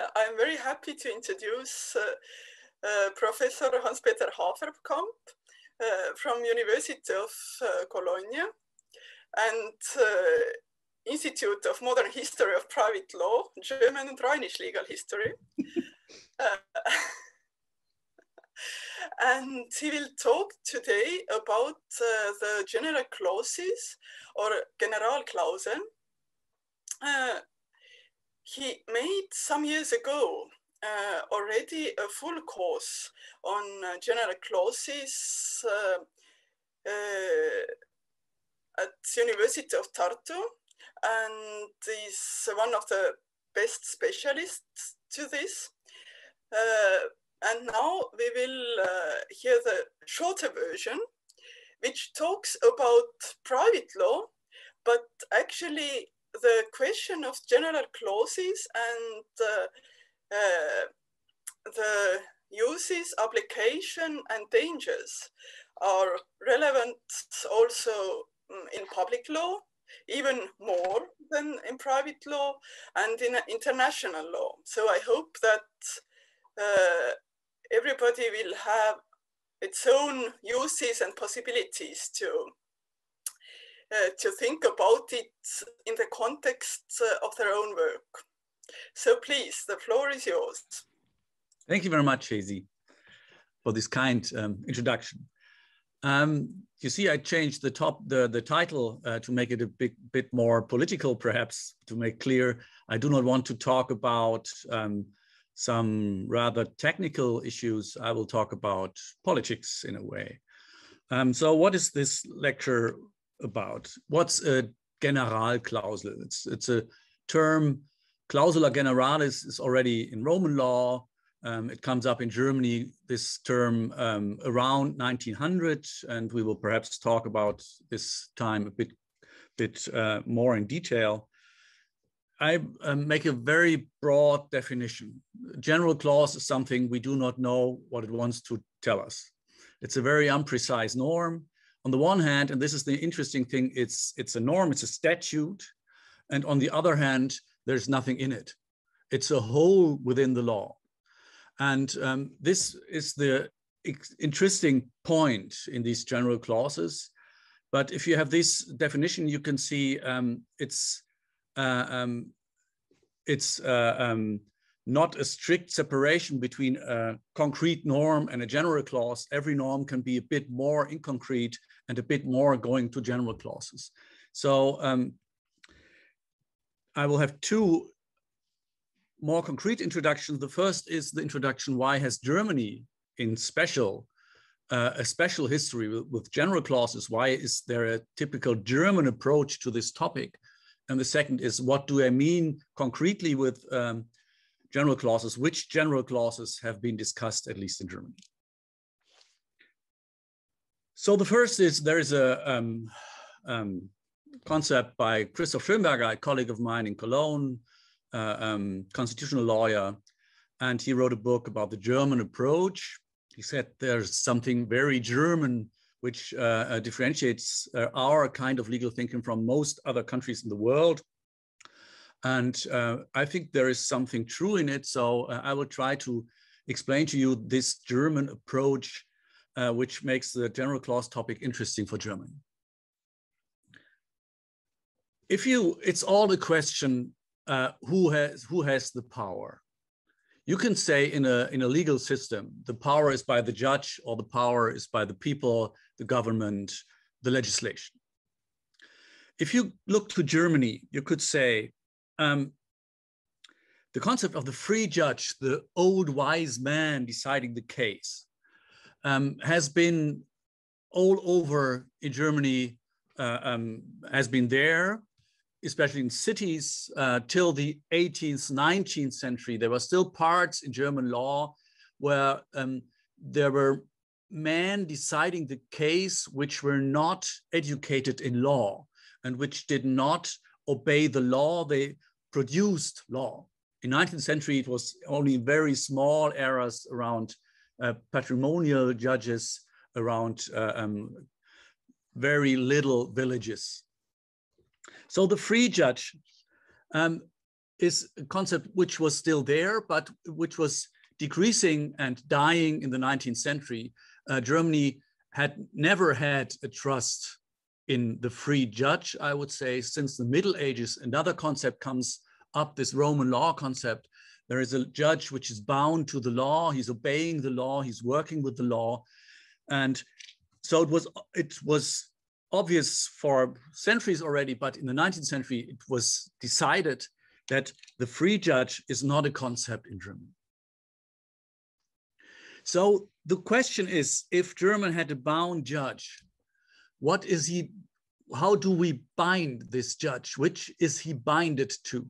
I'm very happy to introduce uh, uh, Professor Hans-Peter Haferkamp uh, from University of uh, Cologne and uh, Institute of Modern History of Private Law, German and Rhenish Legal History. Uh, and he will talk today about the general clauses or Generalklauseln uh, he made some years ago uh, already a full course on uh, general clauses uh, uh, at University of Tartu and is one of the best specialists to this. Uh, and now we will hear the shorter version, which talks about private law, but actually the question of general clauses and uh, uh, the uses, application, and dangers are relevant also mm, in public law, even more than in private law and in international law. So I hope that uh, everybody will have its own uses and possibilities to uh, to think about it in the context uh, of their own work. So please, the floor is yours. Thank you very much, Hesi, for this kind um, introduction. Um, you see, I changed the top, the, the title uh, to make it a bit, bit more political, perhaps, to make clear. I do not want to talk about um, some rather technical issues. I will talk about politics in a way. Um, so what is this lecture about. What's a Generalklausel? It's, it's a term, clausula generalis is already in Roman law. Um, it comes up in Germany, this term um, around 1900, and we will perhaps talk about this time a bit, bit uh, more in detail. I um, make a very broad definition. General clause is something we do not know what it wants to tell us. It's a very imprecise norm on the one hand, and this is the interesting thing, it's, it's a norm, it's a statute. And on the other hand, there's nothing in it. It's a hole within the law. And um, this is the interesting point in these general clauses. But if you have this definition, you can see um, it's uh, um, it's uh, um, not a strict separation between a concrete norm and a general clause. Every norm can be a bit more inconcrete and a bit more going to general clauses. So um, I will have two more concrete introductions. The first is the introduction, why has Germany in special, uh, a special history with, with, general clauses? Why is there a typical German approach to this topic? And the second is, what do I mean concretely with um, general clauses? Which general clauses have been discussed, at least in Germany? So the first is there is a um, um, concept by Christoph Schönberger, a colleague of mine in Cologne, uh, um, constitutional lawyer, and he wrote a book about the German approach. He said there's something very German which uh, uh, differentiates uh, our kind of legal thinking from most other countries in the world. And uh, I think there is something true in it. So uh, I will try to explain to you this German approach uh, which makes the general clause topic interesting for Germany. If you, it's all a question uh, who has who has the power. You can say in a in a legal system, the power is by the judge or the power is by the people, the government, the legislation. If you look to Germany, you could say um, the concept of the free judge, the old wise man deciding the case, um, has been all over in Germany, uh, um, has been there, especially in cities, uh, till the 18th, 19th century. There were still parts in German law where um, there were men deciding the case which were not educated in law and which did not obey the law. They produced law. In 19th century, it was only very small areas around uh, patrimonial judges around uh, um, very little villages. So the free judge, um, is a concept which was still there, but which was decreasing and dying in the 19th century. Uh, Germany had never had a trust in the free judge, I would say, since the Middle Ages. Another concept comes up, this Roman law concept. There is a judge which is bound to the law, he's obeying the law, he's working with the law. And so it was, it was obvious for centuries already, but in the 19th century, it was decided that the free judge is not a concept in Germany. So the question is, if German had a bound judge, what is he, how do we bind this judge? Which is he binded to?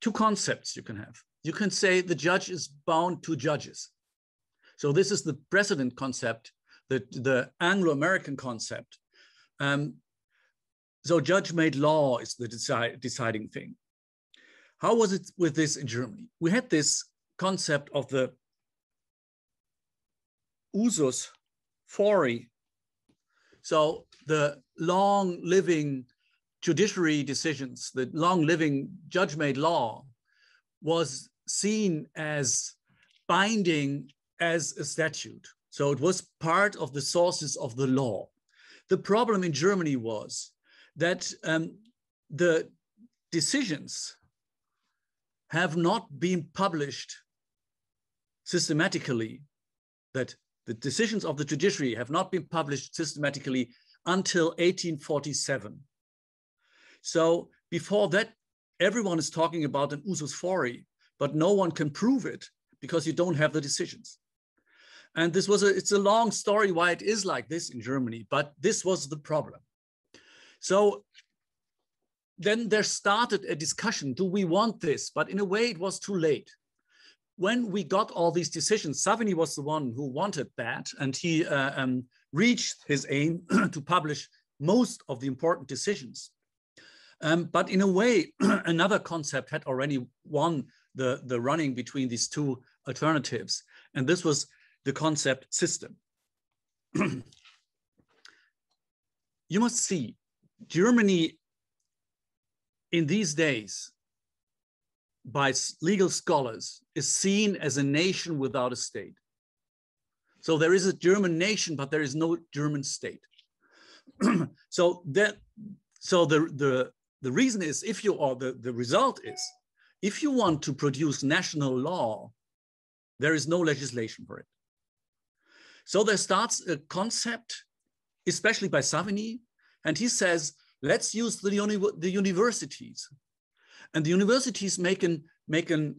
Two concepts you can have. You can say the judge is bound to judges. So this is the precedent concept, the, the Anglo-American concept. Um, so judge-made law is the decide, deciding thing. How was it with this in Germany? We had this concept of the usus fori. So the long living judiciary decisions, the long living judge made law was seen as binding as a statute. So it was part of the sources of the law. The problem in Germany was that um, the decisions have not been published systematically, that the decisions of the judiciary have not been published systematically until 1847. So before that, everyone is talking about an usus fori, but no one can prove it because you don't have the decisions. And this was a, it's a long story why it is like this in Germany, but this was the problem. So then there started a discussion, do we want this? But in a way it was too late. When we got all these decisions, Savigny was the one who wanted that and he uh, um, reached his aim to publish most of the important decisions. Um, but in a way, another concept had already won the, the running between these two alternatives. And this was the concept system. you must see, Germany in these days by legal scholars is seen as a nation without a state. So there is a German nation, but there is no German state. so that so the the the reason is if you or the, the result is if you want to produce national law, there is no legislation for it. So there starts a concept, especially by Savigny, and he says, let's use the, uni the universities. And the universities make an, make an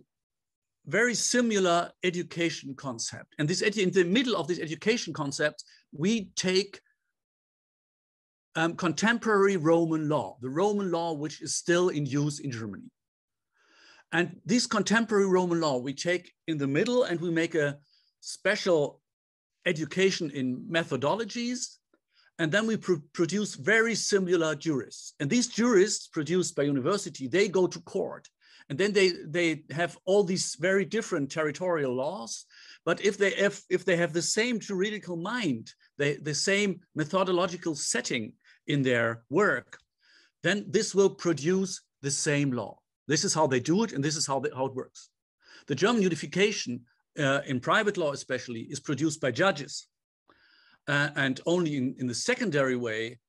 very similar education concept. And this in the middle of this education concept, we take um, contemporary Roman law, the Roman law which is still in use in Germany. And this contemporary Roman law we take in the middle and we make a special education in methodologies, and then we pr produce very similar jurists. And these jurists produced by university, they go to court, and then they, they have all these very different territorial laws. But if they, if, if they have the same juridical mind, they, the same methodological setting in their work, then this will produce the same law. This is how they do it, and this is how, they, how it works. The German unification uh, in private law especially, is produced by judges. Uh, and only in, in the secondary way,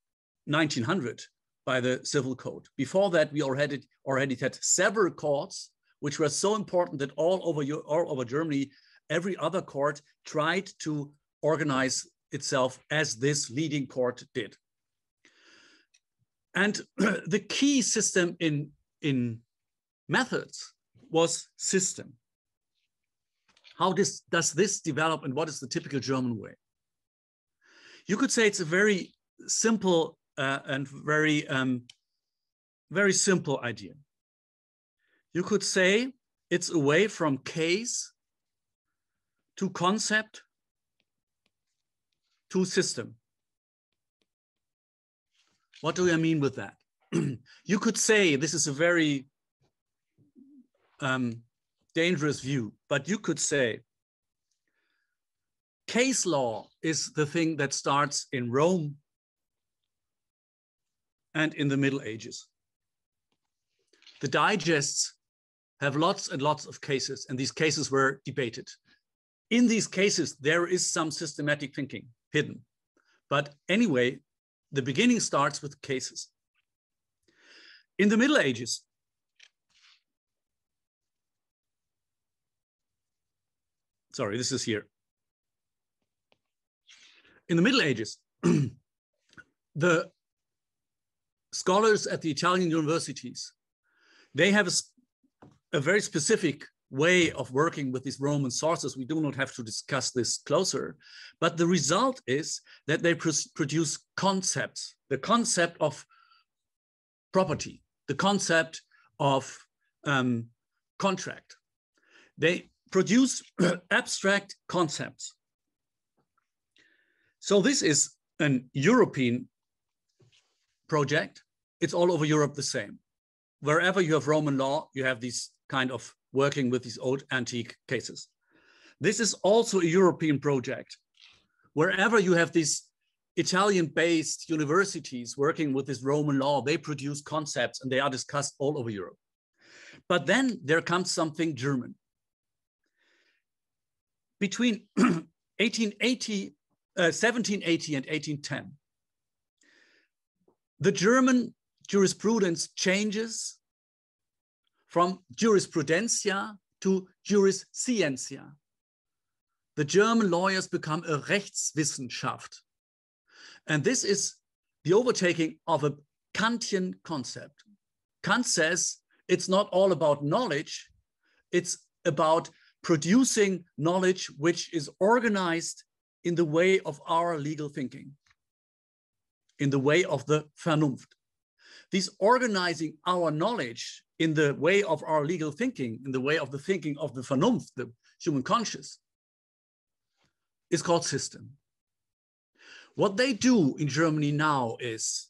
1900, by the civil code. Before that, we already, already had several courts, which were so important that all over, all over Germany, every other court tried to organize itself as this leading court did. And the key system in, in methods was system. How does, does this develop and what is the typical German way? You could say it's a very simple uh, and very, um, very simple idea. You could say it's a way from case to concept to system. What do I mean with that? you could say this is a very um, dangerous view, but you could say case law is the thing that starts in Rome and in the Middle Ages. the digests have lots and lots of cases, and these cases were debated. In these cases, there is some systematic thinking hidden. But anyway, the beginning starts with cases. In the Middle Ages, sorry, this is here. In the Middle Ages, the scholars at the Italian universities, they have a, a, very specific way of working with these Roman sources. We do not have to discuss this closer, but the result is that they pr produce concepts, the concept of property, the concept of um, contract. They produce abstract concepts. So this is an European project. It's all over Europe the same. Wherever you have Roman law, you have these kind of working with these old antique cases. This is also a European project. Wherever you have these Italian-based universities working with this Roman law, they produce concepts and they are discussed all over Europe. But then there comes something German between 1880, uh, 1780 and 1810, the German jurisprudence changes from jurisprudentia to juriscientia. The German lawyers become a Rechtswissenschaft. And this is the overtaking of a Kantian concept. Kant says it's not all about knowledge, it's about producing knowledge which is organized in the way of our legal thinking, in the way of the Vernunft. This organizing our knowledge in the way of our legal thinking, in the way of the thinking of the Vernunft, the human conscious, is called system. What they do in Germany now is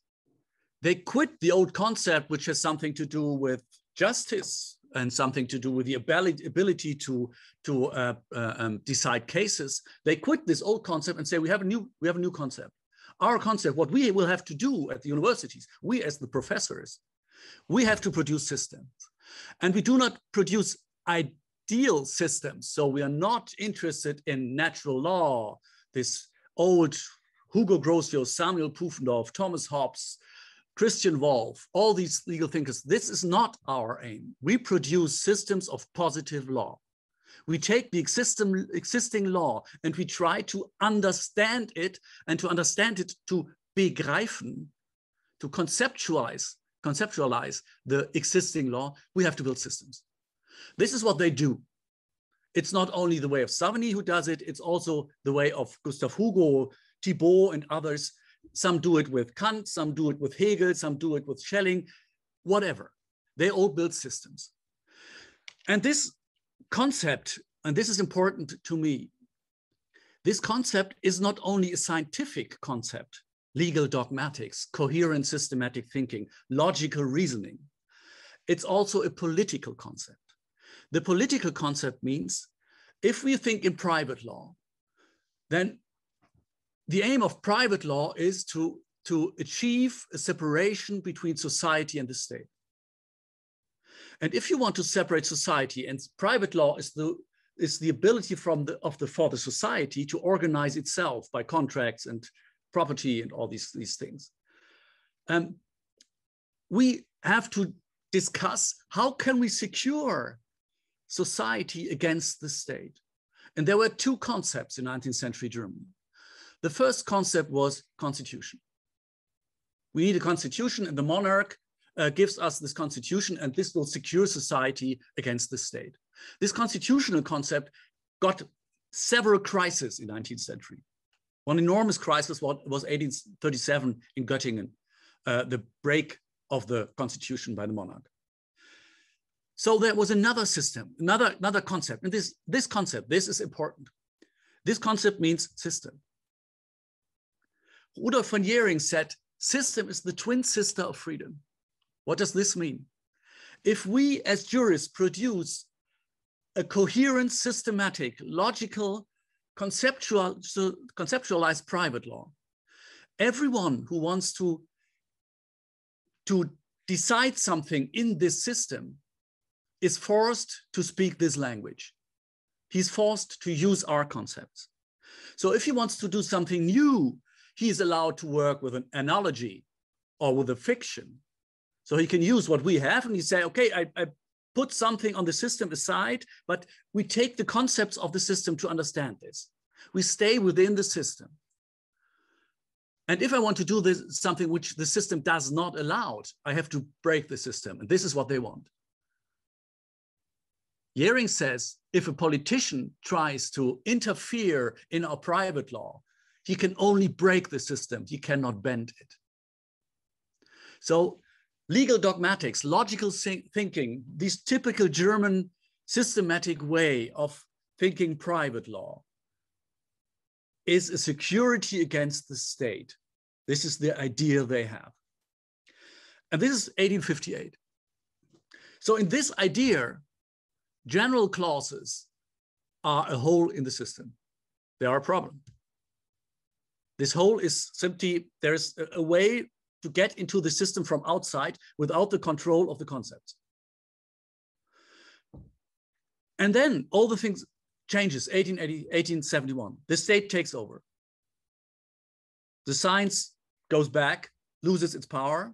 they quit the old concept, which has something to do with justice, and something to do with the ability, to, to uh, uh, um, decide cases, they quit this old concept and say, we have a new, we have a new concept. Our concept, what we will have to do at the universities, we as the professors, we have to produce systems. And we do not produce ideal systems. So we are not interested in natural law, this old Hugo Grotius, Samuel Pufendorf, Thomas Hobbes, Christian Wolff, all these legal thinkers, this is not our aim. We produce systems of positive law. We take the existing, existing law and we try to understand it and to understand it to begreifen, to conceptualize, conceptualize the existing law, we have to build systems. This is what they do. It's not only the way of Savigny who does it, it's also the way of Gustav Hugo, Thibaut, and others some do it with Kant, some do it with Hegel, some do it with Schelling, whatever. They all build systems. And this concept, and this is important to me, this concept is not only a scientific concept, legal dogmatics, coherent systematic thinking, logical reasoning. It's also a political concept. The political concept means if we think in private law, then the aim of private law is to, to achieve a separation between society and the state. And if you want to separate society, and private law is the is the ability from the of the for the society to organize itself by contracts and property and all these these things. Um, we have to discuss how can we secure society against the state. And there were two concepts in 19th century Germany. The first concept was constitution. We need a constitution and the monarch uh, gives us this constitution and this will secure society against the state. This constitutional concept got several crises in 19th century. One enormous crisis was, was 1837 in Göttingen, uh, the break of the constitution by the monarch. So there was another system, another, another concept. And this, this concept, this is important. This concept means system. Rudolf von Jhering said, system is the twin sister of freedom. What does this mean? If we as jurists produce a coherent, systematic, logical, conceptual, conceptualized private law, everyone who wants to, to decide something in this system is forced to speak this language. He's forced to use our concepts. So if he wants to do something new, he is allowed to work with an analogy or with a fiction. So he can use what we have and he say, okay, I, I put something on the system aside, but we take the concepts of the system to understand this. We stay within the system. And if I want to do this something which the system does not allow, I have to break the system. And this is what they want. Jhering says if a politician tries to interfere in our private law, he can only break the system, he cannot bend it. So legal dogmatics, logical thinking, this typical German systematic way of thinking private law is a security against the state. This is the idea they have. And this is 1858. So in this idea, general clauses are a hole in the system. They are a problem. This hole is simply, there's a, a way to get into the system from outside without the control of the concepts. And then all the things changes, 1880, 1871. The state takes over. The science goes back, loses its power.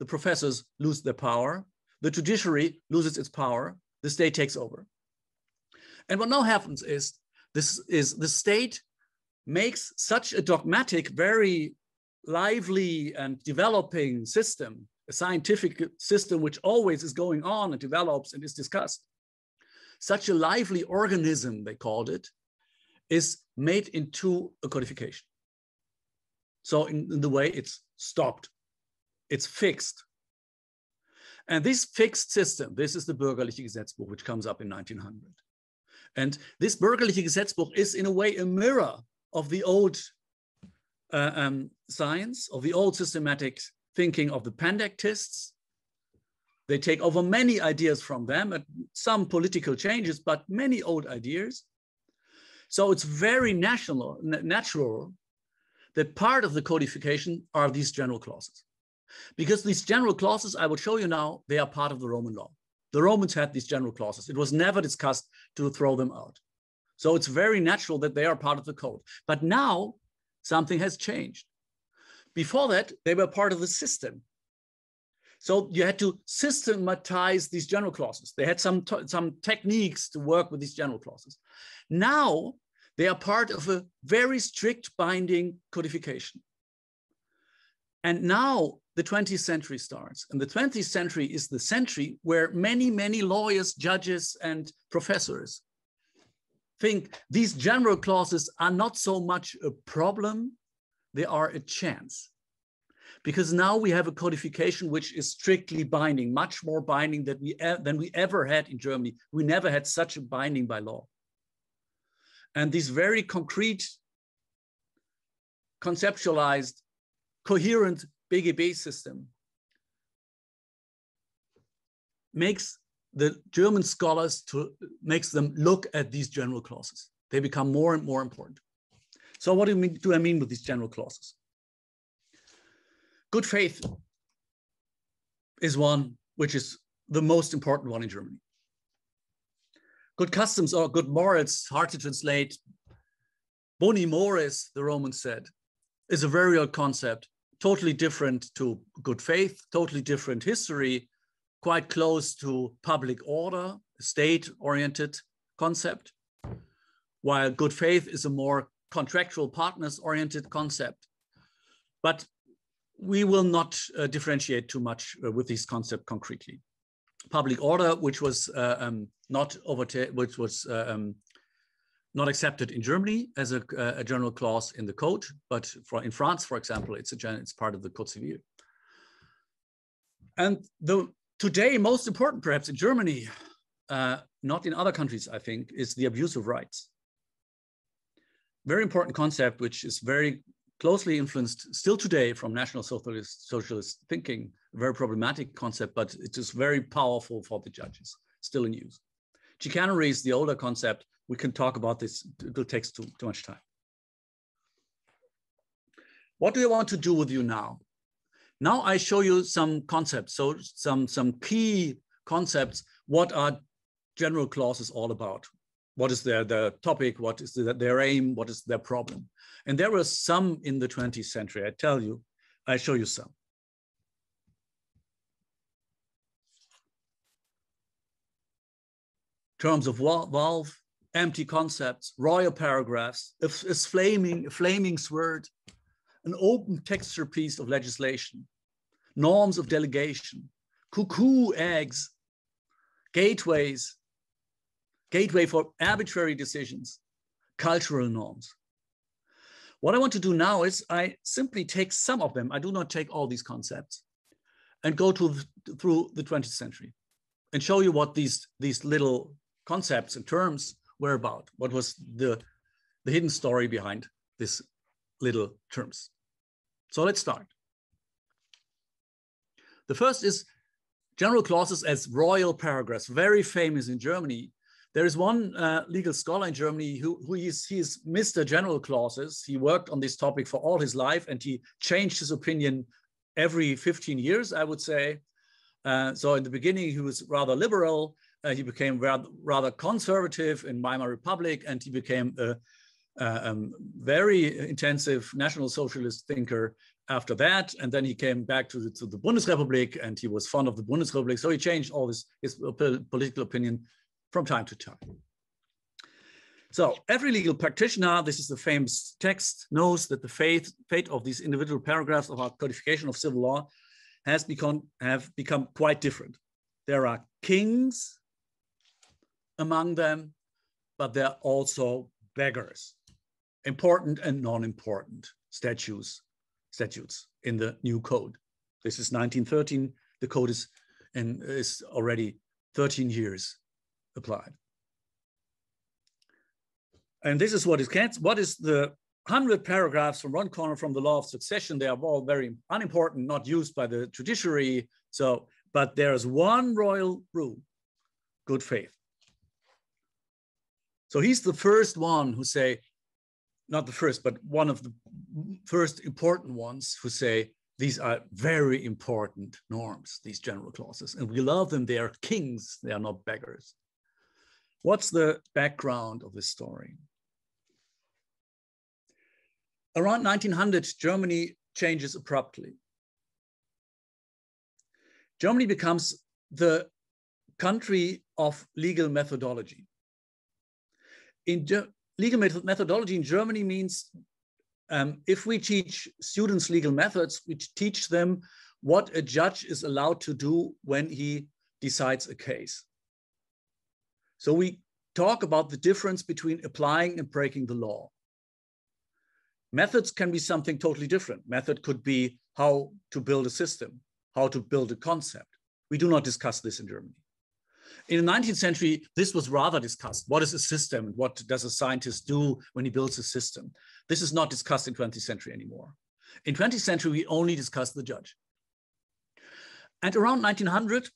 The professors lose their power. The judiciary loses its power. The state takes over. And what now happens is this is the state makes such a dogmatic, very lively and developing system, a scientific system which always is going on and develops and is discussed. Such a lively organism, they called it, is made into a codification. So in, in the way it's stopped, it's fixed. And this fixed system, this is the Bürgerliche Gesetzbuch, which comes up in 1900. And this Bürgerliche Gesetzbuch is in a way a mirror of the old uh, um, science, of the old systematic thinking of the Pandectists. They take over many ideas from them, some political changes, but many old ideas. So it's very national, natural that part of the codification are these general clauses. Because these general clauses, I will show you now, they are part of the Roman law. The Romans had these general clauses. It was never discussed to throw them out. So it's very natural that they are part of the code. But now something has changed. Before that, they were part of the system. So you had to systematize these general clauses. They had some, some techniques to work with these general clauses. Now they are part of a very strict binding codification. And now the 20th century starts. And the 20th century is the century where many, many lawyers, judges, and professors think these general clauses are not so much a problem, they are a chance. Because now we have a codification which is strictly binding, much more binding than we, than we ever had in Germany. We never had such a binding by law. And this very concrete, conceptualized, coherent BGB system makes the German scholars to makes them look at these general clauses. They become more and more important. So what do, mean, do I mean with these general clauses? Good faith is one which is the most important one in Germany. Good customs or good morals, hard to translate. Boni mores, the Romans said, is a very old concept, totally different to good faith, totally different history, quite close to public order, state-oriented concept, while good faith is a more contractual partners-oriented concept. But we will not uh, differentiate too much uh, with this concept concretely public order, which was uh, um, not which was uh, um, not accepted in Germany as a, a, general clause in the code, but for, in France, for example, it's a it's part of the Code Civil. And the today most important, perhaps in Germany, uh, not in other countries, I think, is the abuse of rights. Very important concept, which is very closely influenced still today from national socialist, socialist thinking, very problematic concept, but it is very powerful for the judges, still in use. Chicanery is the older concept. We can talk about this, it will take too, too much time. What do I want to do with you now? Now I show you some concepts, so some, some key concepts. What are general clauses all about? What is their, their topic? What is their, their aim? What is their problem? And there were some in the 20th century. I tell you, I show you some. Terms of valve, empty concepts, royal paragraphs, a, a flaming, a flaming sword, an open texture piece of legislation, norms of delegation, cuckoo eggs, gateways, gateway for arbitrary decisions, cultural norms. What I want to do now is I simply take some of them. I do not take all these concepts and go to through the 20th century and show you what these, these little concepts and terms were about. What was the, the hidden story behind these little terms. So let's start. The first is general clauses as royal paragraphs, very famous in Germany. There is one uh, legal scholar in Germany who, who is, he is Mr. General Clauses. He worked on this topic for all his life and he changed his opinion every 15 years, I would say. Uh, so in the beginning, he was rather liberal. Uh, he became rather, conservative in Weimar Republic and he became a um, very intensive National Socialist thinker after that. And then he came back to the, to the Bundesrepublik and he was fond of the Bundesrepublik. So he changed all his, his political opinion from time to time. So every legal practitioner, this is the famous text, knows that the fate, fate of these individual paragraphs of our codification of civil law has become, have become quite different. There are kings among them, but there are also beggars important and non-important statutes, statutes in the new code. This is 1913. The code is, and is already 13 years applied. And this is what is what is the 100 paragraphs from one corner from the law of succession. They are all very unimportant, not used by the judiciary. So, but there's one royal rule, good faith. So he's the first one who say, not the first, but one of the first important ones who say these are very important norms, these general clauses, and we love them. They are kings, they are not beggars. What's the background of this story? Around 1900, Germany changes abruptly. Germany becomes the country of legal methodology. In, legal methodology in Germany means um, if we teach students legal methods, we teach them what a judge is allowed to do when he decides a case. So we talk about the difference between applying and breaking the law. Methods can be something totally different. Method could be how to build a system, how to build a concept. We do not discuss this in Germany. In the 19th century, this was rather discussed. What is a system? What does a scientist do when he builds a system? This is not discussed in 20th century anymore. In 20th century, we only discuss the judge. And around 1900,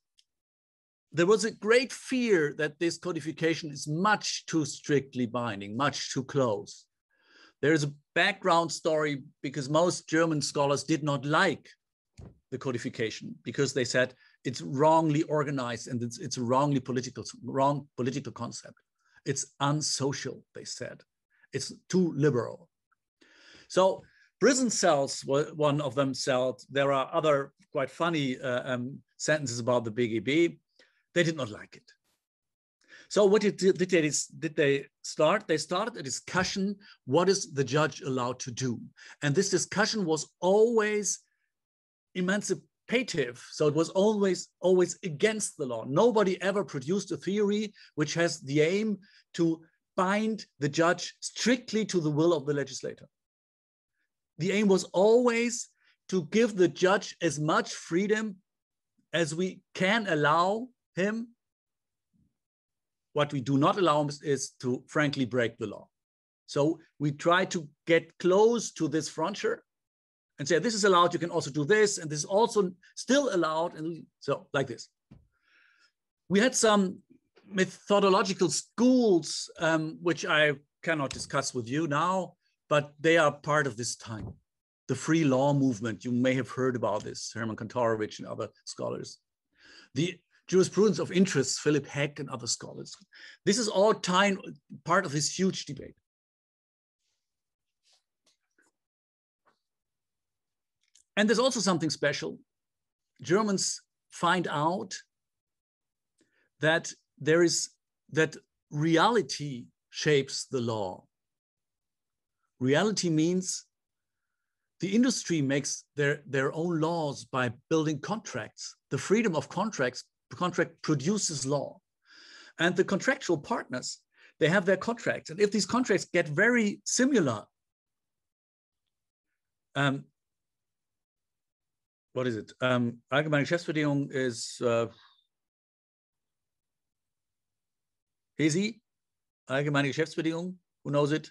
there was a great fear that this codification is much too strictly binding, much too close. There is a background story because most German scholars did not like the codification because they said it's wrongly organized and it's, it's wrongly political, wrong political concept. It's unsocial, they said. It's too liberal. So prison cells, one of them celled. There are other quite funny uh, um, sentences about the BGB. They did not like it. So what did, did, they, did they start? They started a discussion, what is the judge allowed to do? And this discussion was always emancip so it was always, always against the law. Nobody ever produced a theory which has the aim to bind the judge strictly to the will of the legislator. The aim was always to give the judge as much freedom as we can allow him. What we do not allow him is to frankly break the law. So we try to get close to this frontier and say, this is allowed, you can also do this, and this is also still allowed. And so like this. We had some methodological schools, um, which I cannot discuss with you now, but they are part of this time. the free law movement. You may have heard about this, Hermann Kantorowicz and other scholars. The jurisprudence of interest, Philipp Heck and other scholars. This is all time, part of this huge debate. And there's also something special. Germans find out that there is that reality shapes the law. Reality means the industry makes their, their own laws by building contracts. The freedom of contracts, contract produces law. And the contractual partners, they have their contracts. And if these contracts get very similar, um, what is it? Um, Allgemeine Geschäftsbedingungen is uh, Hesi, Allgemeine Geschäftsbedingungen, who knows it?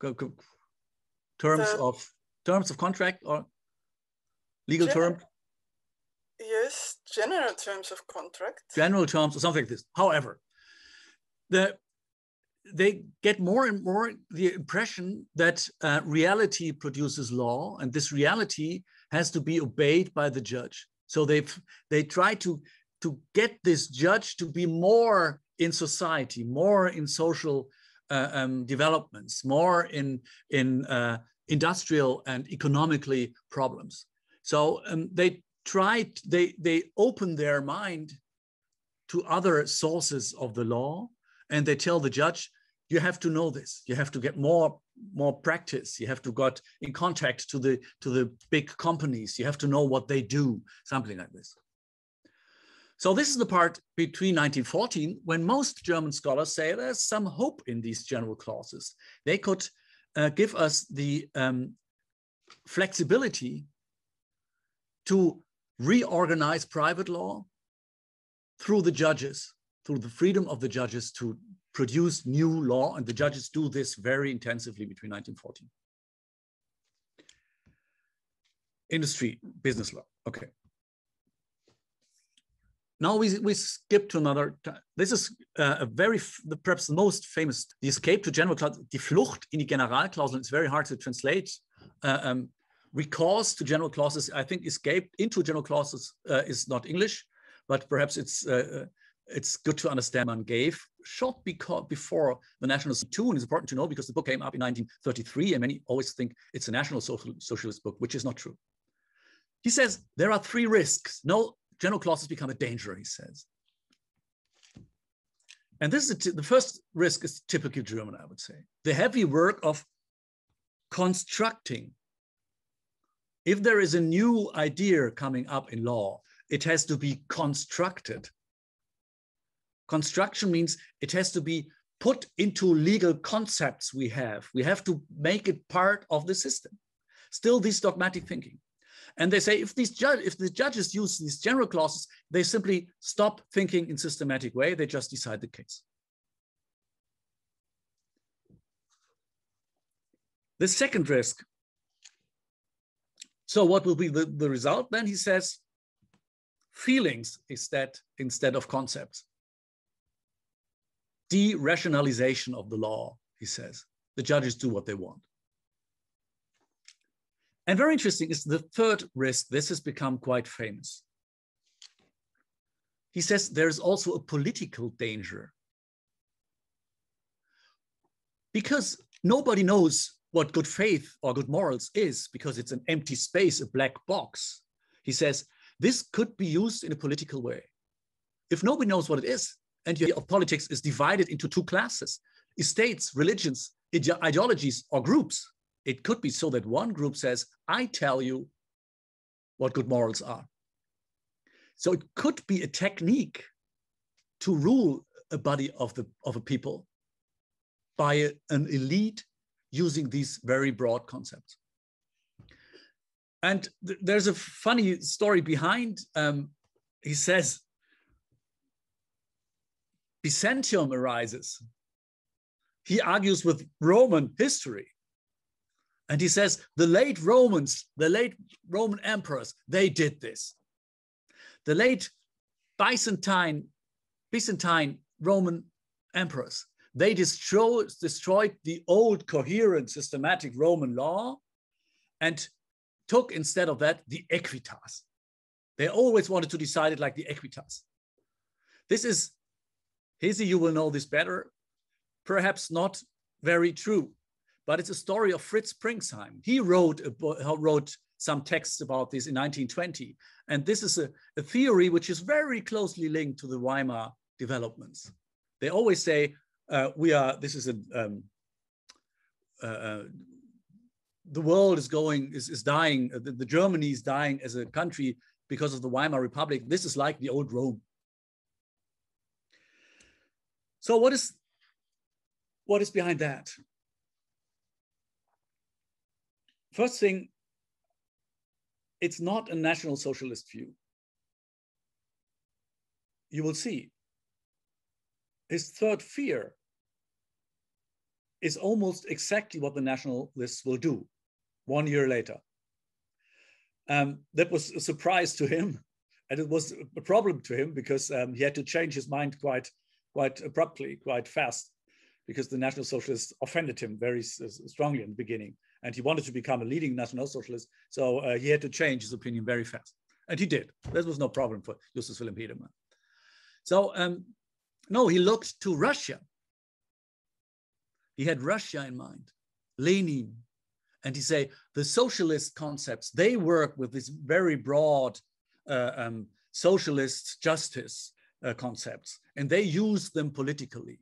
Terms the, of terms of contract or legal term? Yes, general terms of contract. General terms or something like this. However, the they get more and more the impression that uh, reality produces law, and this reality has to be obeyed by the judge. So they they try to to get this judge to be more in society, more in social uh, um, developments, more in in uh, industrial and economically problems. So um, they tried they they open their mind to other sources of the law, and they tell the judge, you have to know this. You have to get more more practice. You have to got in contact to the to the big companies. You have to know what they do, something like this. So this is the part between 1914 when most German scholars say there's some hope in these general clauses. They could uh, give us the um, flexibility to reorganize private law through the judges, through the freedom of the judges to produce new law, and the judges do this very intensively between 1914. Industry, business law, okay. Now we, we skip to another, this is uh, a very, perhaps the most famous, the escape to general clause, die Flucht in die Generalklausel, it's very hard to translate. Uh, um, recourse to general clauses, I think escape into general clauses uh, is not English, but perhaps it's uh, uh, it's good to understand man gave short because before the national tune is important to know because the book came up in 1933 and many always think it's a national social, socialist book which is not true. He says there are three risks. No general clauses become a danger he says. And this is the first risk is typically german i would say. The heavy work of constructing. If there is a new idea coming up in law it has to be constructed Construction means it has to be put into legal concepts we have. We have to make it part of the system. Still this dogmatic thinking. And they say if these judge, if the judges use these general clauses, they simply stop thinking in systematic way. They just decide the case. The second risk. So what will be the, the result? Then he says, feelings instead, instead of concepts de-rationalization of the law, he says. The judges do what they want. And very interesting is the third risk. This has become quite famous. He says there's also a political danger. Because nobody knows what good faith or good morals is because it's an empty space, a black box. He says this could be used in a political way. If nobody knows what it is, and your politics is divided into two classes estates, religions, ide ideologies, or groups. It could be so that one group says, I tell you what good morals are. So it could be a technique to rule a body of, the, of a people by a, an elite using these very broad concepts. And th there's a funny story behind. Um, he says Byzantium arises. He argues with Roman history. And he says, the late Romans, the late Roman emperors, they did this. The late Byzantine, Byzantine Roman emperors, they destroyed, destroyed the old coherent systematic Roman law and took instead of that the equitas. They always wanted to decide it like the equitas. This is, Hesi, you will know this better, perhaps not very true, but it's a story of Fritz Pringsheim. He wrote, a, wrote some texts about this in 1920. And this is a, a theory which is very closely linked to the Weimar developments. They always say, uh, we are, this is a, um, uh, uh, the world is going, is, is dying, the, the Germany is dying as a country because of the Weimar Republic. This is like the old Rome. So what is, what is behind that? First thing, it's not a national socialist view. You will see. His third fear is almost exactly what the nationalists will do one year later. Um, that was a surprise to him, and it was a problem to him because um, he had to change his mind quite, quite abruptly, quite fast, because the National Socialists offended him very strongly in the beginning, and he wanted to become a leading National Socialist, so uh, he had to change his opinion very fast, and he did. That was no problem for Justus Wilhelm Hedemann. So um, no, he looked to Russia. He had Russia in mind, Lenin, and he say the socialist concepts they work with this very broad uh, um, socialist justice uh, concepts and they use them politically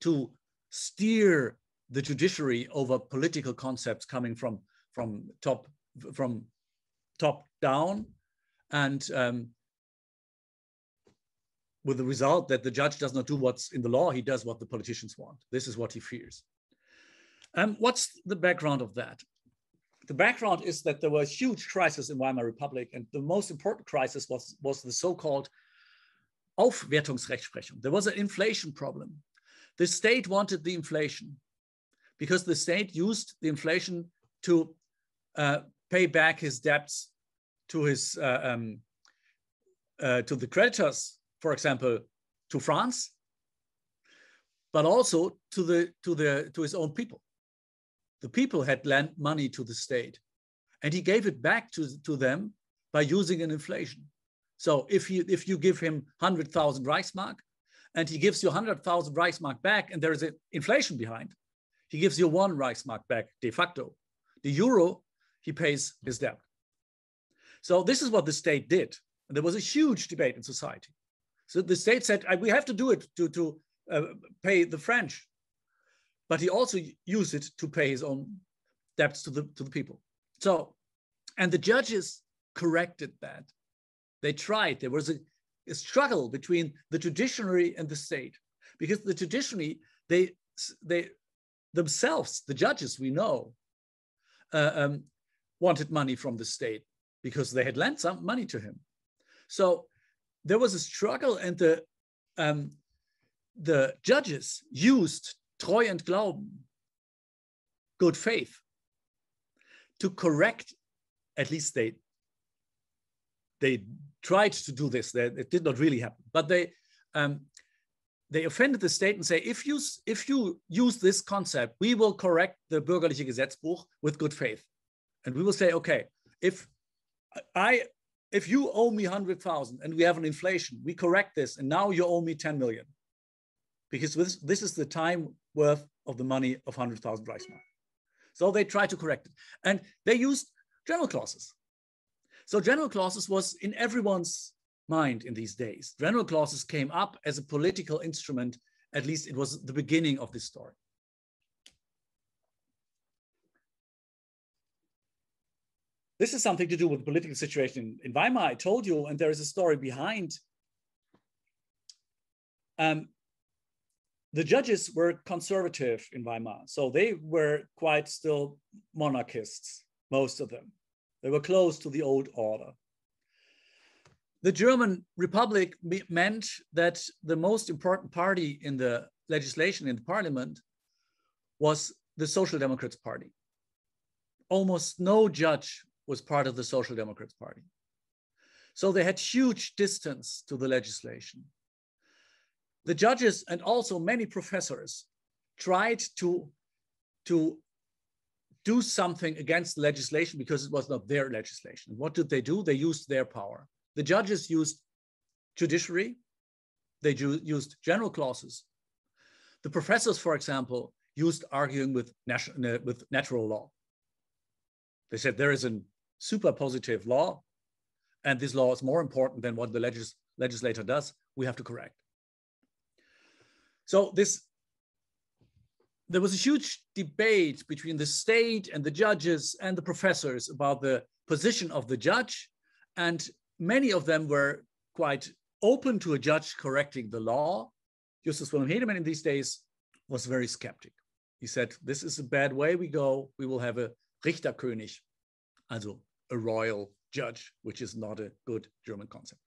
to steer the judiciary over political concepts coming from from top from top down and um, with the result that the judge does not do what's in the law he does what the politicians want this is what he fears um, what's the background of that? The background is that there was huge crisis in Weimar Republic, and the most important crisis was, was the so-called Aufwertungsrechtsprechung. There was an inflation problem. The state wanted the inflation because the state used the inflation to uh, pay back his debts to his uh, um, uh, to the creditors, for example, to France, but also to the to the to his own people the people had lent money to the state and he gave it back to, to them by using an inflation. So if you, if you give him 100,000 Reichsmark and he gives you 100,000 Reichsmark back and there is inflation behind, he gives you one Reichsmark back de facto. The euro, he pays his debt. So this is what the state did. And there was a huge debate in society. So the state said, we have to do it to, to uh, pay the French but he also used it to pay his own debts to the, to the people. So, and the judges corrected that. They tried. There was a, a struggle between the judiciary and the state because the judiciary, they, they themselves, the judges we know, uh, um, wanted money from the state because they had lent some money to him. So there was a struggle, and the um, the judges used treu und glauben, good faith, to correct, at least they, they tried to do this. They, it did not really happen, but they, um, they offended the state and say, if you, if you use this concept, we will correct the Bürgerliche Gesetzbuch with good faith. And we will say, okay, if I, if you owe me 100,000 and we have an inflation, we correct this and now you owe me 10 million. Because this, this is the time worth of the money of 100,000 Reichsmark. So they tried to correct it. And they used general clauses. So general clauses was in everyone's mind in these days. General clauses came up as a political instrument. At least it was the beginning of this story. This is something to do with the political situation in Weimar. I told you, and there is a story behind. Um, the judges were conservative in Weimar, so they were quite still monarchists, most of them. They were close to the old order. The German Republic meant that the most important party in the legislation in the parliament was the Social Democrats Party. Almost no judge was part of the Social Democrats Party. So they had huge distance to the legislation the judges and also many professors tried to, to do something against legislation because it was not their legislation. What did they do? They used their power. The judges used judiciary, they used general clauses. The professors, for example, used arguing with, national, uh, with natural law. They said there is a super positive law, and this law is more important than what the legis legislator does. We have to correct. So this there was a huge debate between the state and the judges and the professors about the position of the judge. And many of them were quite open to a judge correcting the law. Justus Wilhelm Hedemann in these days was very skeptic. He said, this is a bad way we go. We will have a Richterkönig, also a royal judge, which is not a good German concept.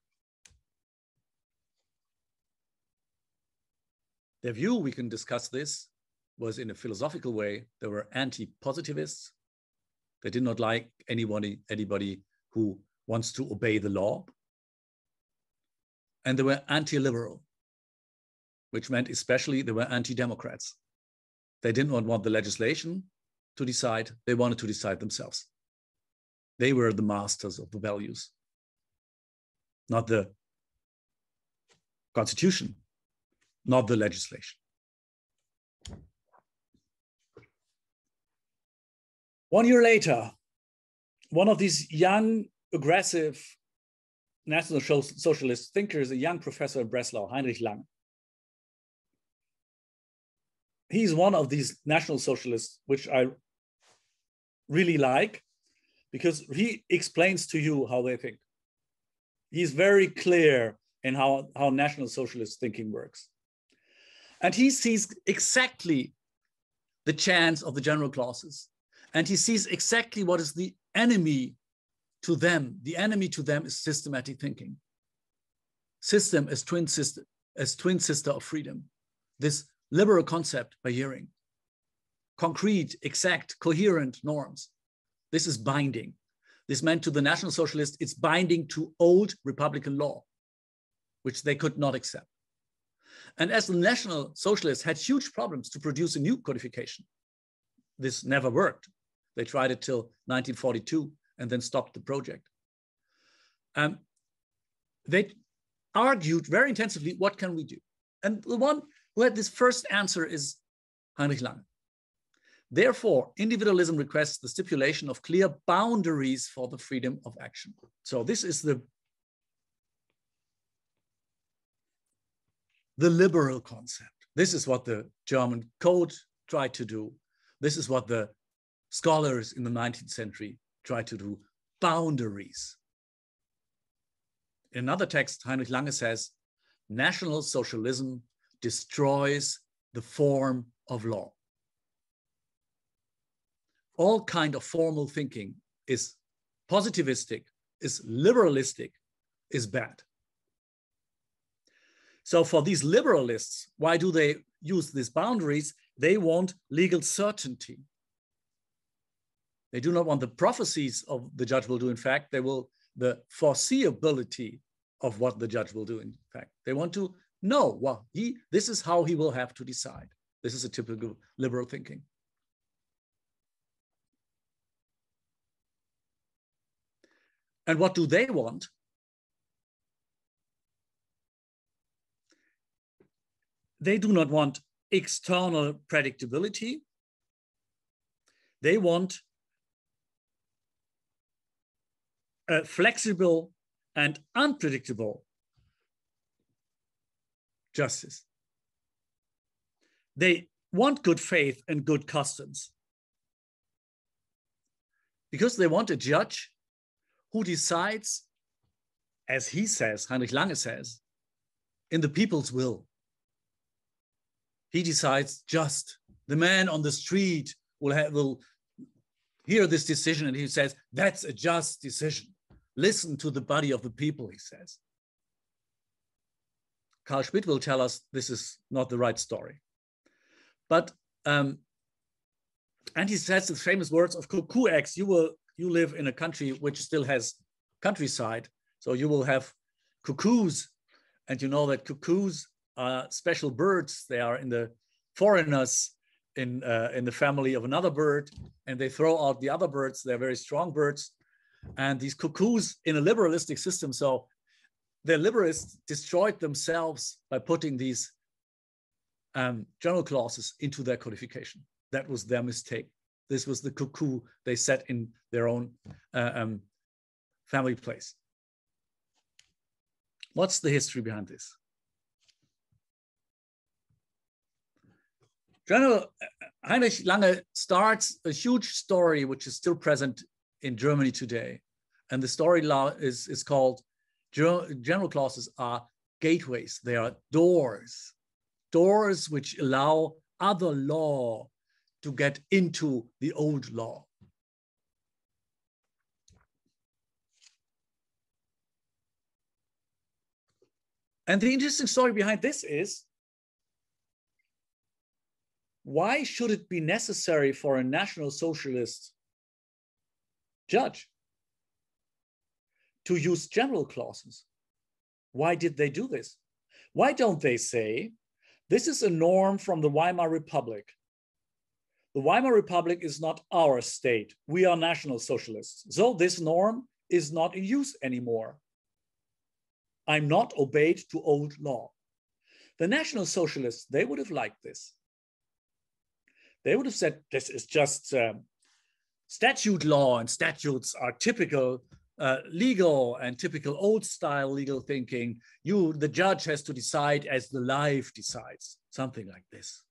Their view, we can discuss this, was in a philosophical way. They were anti-positivists. They did not like anybody, anybody who wants to obey the law. And they were anti-liberal, which meant especially they were anti-democrats. They did not want the legislation to decide. They wanted to decide themselves. They were the masters of the values, not the constitution, not the legislation. One year later, one of these young, aggressive National Socialist thinkers, a young professor in Breslau, Heinrich Lange, he's one of these National Socialists, which I really like because he explains to you how they think. He's very clear in how, how National Socialist thinking works. And he sees exactly the chance of the general clauses and he sees exactly what is the enemy to them. The enemy to them is systematic thinking. System as twin sister, as twin sister of freedom. This liberal concept by Jhering. Concrete, exact, coherent norms. This is binding. This meant to the National Socialists, it's binding to old Republican law, which they could not accept. And as the National Socialists had huge problems to produce a new codification, this never worked. They tried it till 1942 and then stopped the project. Um, they argued very intensively, what can we do? And the one who had this first answer is Heinrich Lange. Therefore, individualism requests the stipulation of clear boundaries for the freedom of action. So this is the, the liberal concept. This is what the German code tried to do. This is what the scholars in the 19th century tried to do boundaries. In another text, Heinrich Lange says, National Socialism destroys the form of law. All kind of formal thinking is positivistic, is liberalistic, is bad. So for these liberalists, why do they use these boundaries? They want legal certainty. They do not want the prophecies of the judge will do. In fact, they will the foreseeability of what the judge will do. In fact, they want to know well, he this is how he will have to decide. This is a typical liberal thinking. And what do they want? They do not want external predictability. They want uh, flexible and unpredictable justice. They want good faith and good customs because they want a judge who decides, as he says, Heinrich Lange says, in the people's will. He decides just. The man on the street will, have, will hear this decision and he says, that's a just decision. Listen to the body of the people, he says. Carl Schmitt will tell us this is not the right story. But, um, and he says the famous words of cuckoo eggs, you will, you live in a country which still has countryside. So you will have cuckoos and you know that cuckoos are special birds. They are in the foreigners in, uh, in the family of another bird and they throw out the other birds. They're very strong birds. And these cuckoos in a liberalistic system, so the liberalists destroyed themselves by putting these um, general clauses into their codification. That was their mistake. This was the cuckoo they set in their own uh, um, family place. What's the history behind this? General uh, Heinrich Lange starts a huge story which is still present in Germany today. And the story is, is called General Clauses are gateways, they are doors, doors which allow other law to get into the old law. And the interesting story behind this is why should it be necessary for a national socialist judge to use general clauses? Why did they do this? Why don't they say, this is a norm from the Weimar Republic. The Weimar Republic is not our state. We are national socialists. So this norm is not in use anymore. I'm not obeyed to old law. The National Socialists, they would have liked this they would have said this is just um, statute law and statutes are typical uh, legal and typical old style legal thinking. You, the judge has to decide as the life decides, something like this.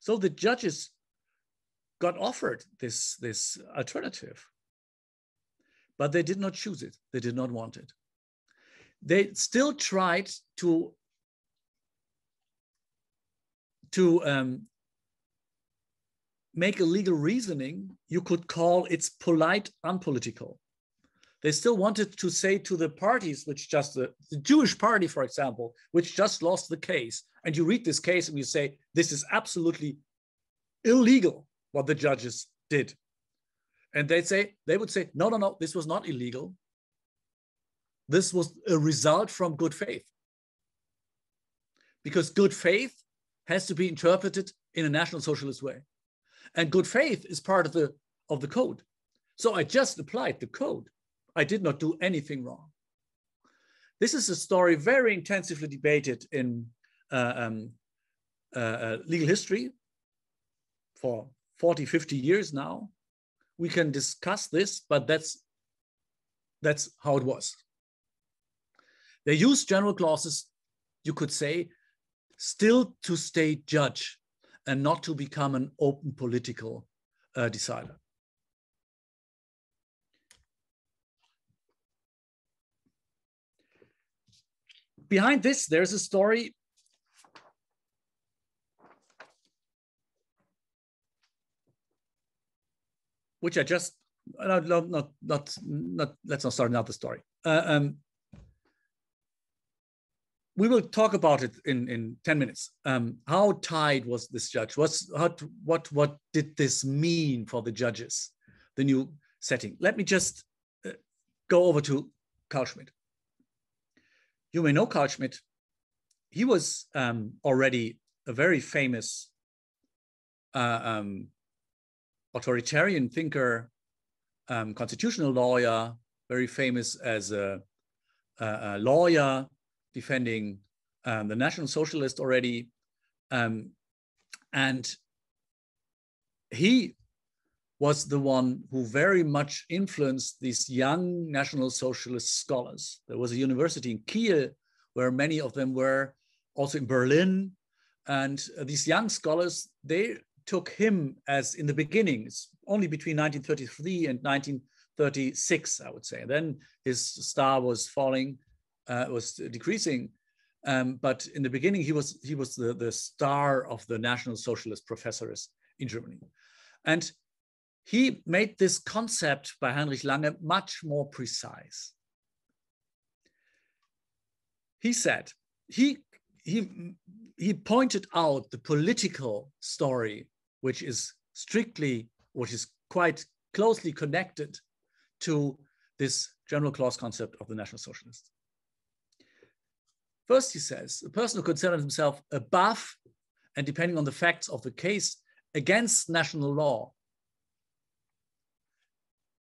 So the judges got offered this, this alternative, but they did not choose it. They did not want it. They still tried to to um, make a legal reasoning, you could call it's polite unpolitical. They still wanted to say to the parties, which just the, the, Jewish party, for example, which just lost the case, and you read this case and you say, this is absolutely illegal what the judges did. And they'd say, they would say, no, no, no, this was not illegal. This was a result from good faith. Because good faith has to be interpreted in a national socialist way. And good faith is part of the, of the code. So I just applied the code. I did not do anything wrong. This is a story very intensively debated in uh, um, uh, uh, legal history for 40, 50 years now. We can discuss this, but that's, that's how it was. They use general clauses, you could say, still to stay judge and not to become an open political uh, decider. Behind this, there's a story which I just not not not not, not let's not start another story. Uh, um, we will talk about it in, in 10 minutes. Um, how tied was this judge? What's, how, what, what did this mean for the judges, the new setting? Let me just uh, go over to Carl Schmitt. You may know Carl Schmitt. He was um, already a very famous uh, um, authoritarian thinker, um, constitutional lawyer, very famous as a, a, a lawyer defending um, the National Socialist already. Um, and he was the one who very much influenced these young National Socialist scholars. There was a university in Kiel where many of them were, also in Berlin. And uh, these young scholars, they took him as in the beginnings, only between 1933 and 1936, I would say. Then his star was falling uh, was decreasing. Um, but in the beginning, he was he was the, the star of the National Socialist professors in Germany, and he made this concept by Heinrich Lange much more precise. He said he he he pointed out the political story, which is strictly, which is quite closely connected to this general clause concept of the National Socialists. First, he says, a person who considers himself above and depending on the facts of the case against national law,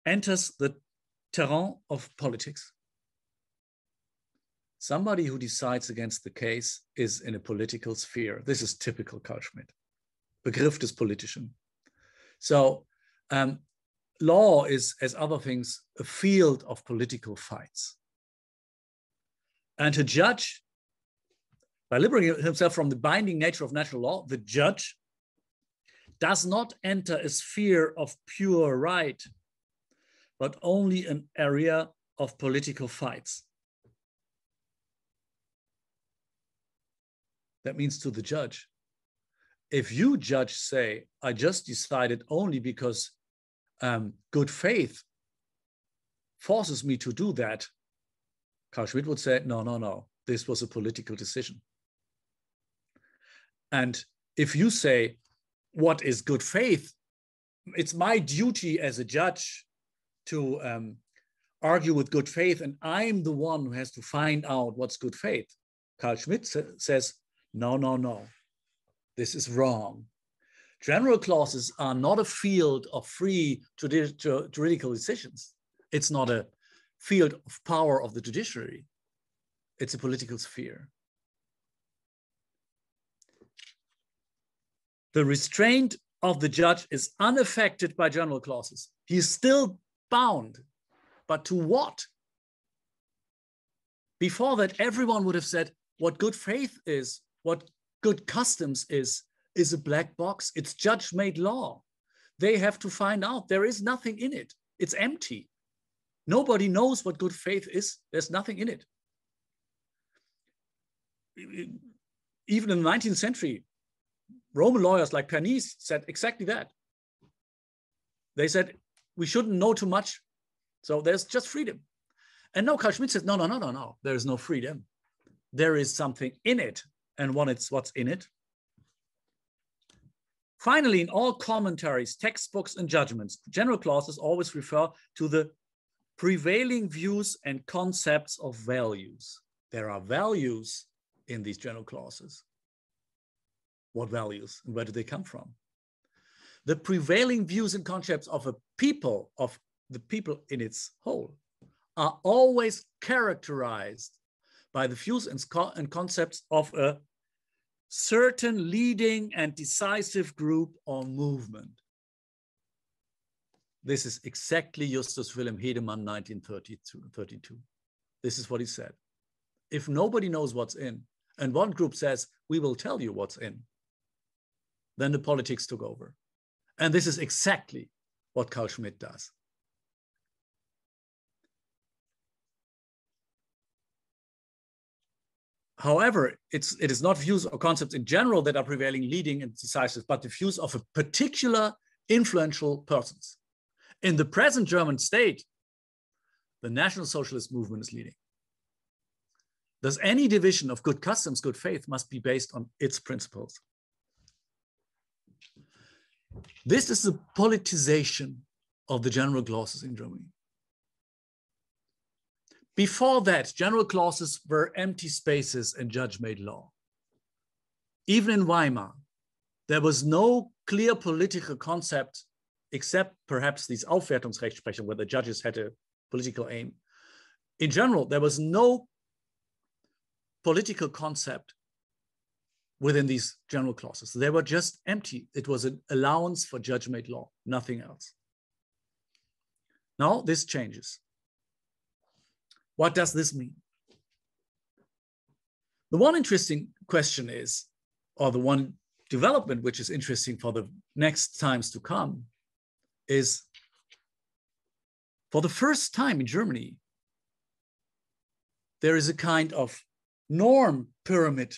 enters the terrain of politics. Somebody who decides against the case is in a political sphere. This is typical Carl Schmitt. Begriff des Politischen. So um, law is, as other things, a field of political fights. And a judge, by liberating himself from the binding nature of natural law, the judge does not enter a sphere of pure right, but only an area of political fights. That means to the judge. If you, judge, say, I just decided only because um, good faith forces me to do that, Carl Schmitt would say, no, no, no, this was a political decision. And if you say, what is good faith? It's my duty as a judge to um, argue with good faith, and I'm the one who has to find out what's good faith. Carl Schmitt says, no, no, no, this is wrong. General clauses are not a field of free juridical decisions. It's not a field of power of the judiciary. It's a political sphere. The restraint of the judge is unaffected by general clauses. He is still bound, but to what? Before that, everyone would have said what good faith is, what good customs is, is a black box. It's judge made law. They have to find out. There is nothing in it, it's empty. Nobody knows what good faith is, there's nothing in it. Even in the 19th century, Roman lawyers like Pernice said exactly that. They said, we shouldn't know too much. So there's just freedom. And now Carl Schmitt says, no, no, no, no, no. There is no freedom. There is something in it. And one, it's what's in it. Finally, in all commentaries, textbooks, and judgments, general clauses always refer to the prevailing views and concepts of values. There are values in these general clauses. What values and where do they come from? The prevailing views and concepts of a people, of the people in its whole, are always characterized by the views and, and concepts of a certain leading and decisive group or movement. This is exactly Justus Wilhelm Hedemann, 1932. This is what he said. If nobody knows what's in, and one group says, we will tell you what's in, then the politics took over. And this is exactly what Carl Schmitt does. However, it's, it is not views or concepts in general that are prevailing, leading, and decisive, but the views of a particular influential persons. In the present German state, the National Socialist movement is leading. Thus, any division of good customs, good faith must be based on its principles. This is the politicization of the general clauses in Germany. Before that, general clauses were empty spaces in judge-made law. Even in Weimar, there was no clear political concept, except perhaps these Aufwertungsrechtsprechung, where the judges had a political aim. In general, there was no political concept within these general clauses. They were just empty. It was an allowance for judge-made law, nothing else. Now this changes. What does this mean? The one interesting question is, or the one development which is interesting for the next times to come, is for the first time in Germany, there is a kind of norm pyramid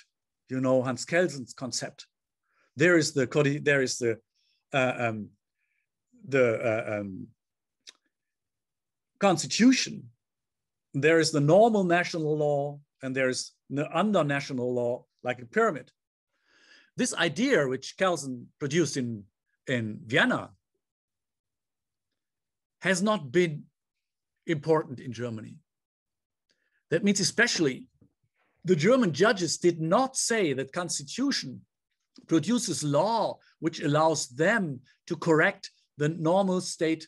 you know Hans Kelsen's concept. There is the there is the uh, um, the uh, um, constitution. There is the normal national law, and there is the under national law, like a pyramid. This idea, which Kelsen produced in in Vienna, has not been important in Germany. That means especially the German judges did not say that constitution produces law which allows them to correct the normal state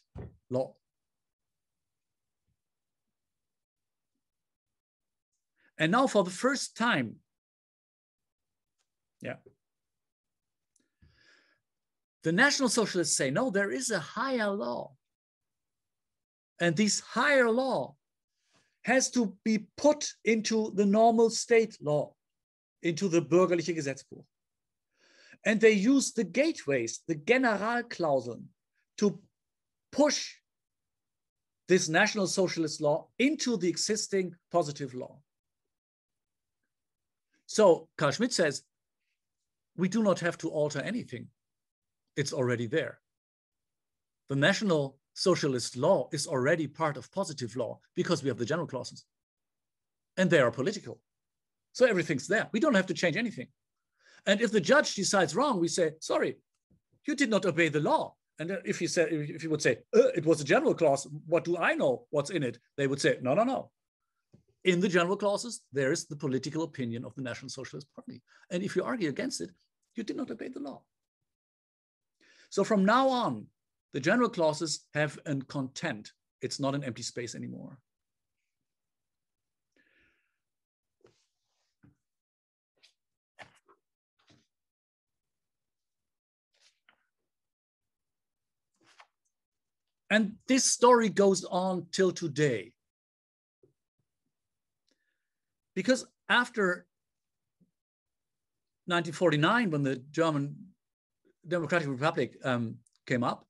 law. And now for the first time, yeah, the National Socialists say, no, there is a higher law. And this higher law has to be put into the normal state law, into the bürgerliche Gesetzbuch. And they use the gateways, the Generalklauseln, to push this National Socialist law into the existing positive law. So Carl Schmitt says, we do not have to alter anything. It's already there. The National Socialist law is already part of positive law because we have the general clauses and they are political. So everything's there. We don't have to change anything. And if the judge decides wrong, we say, sorry, you did not obey the law. And if he said, if he would say, uh, it was a general clause, what do I know what's in it? They would say, no, no, no. In the general clauses, there is the political opinion of the National Socialist Party. And if you argue against it, you did not obey the law. So from now on, the general clauses have a content. It's not an empty space anymore. And this story goes on till today. Because after 1949, when the German Democratic Republic um, came up,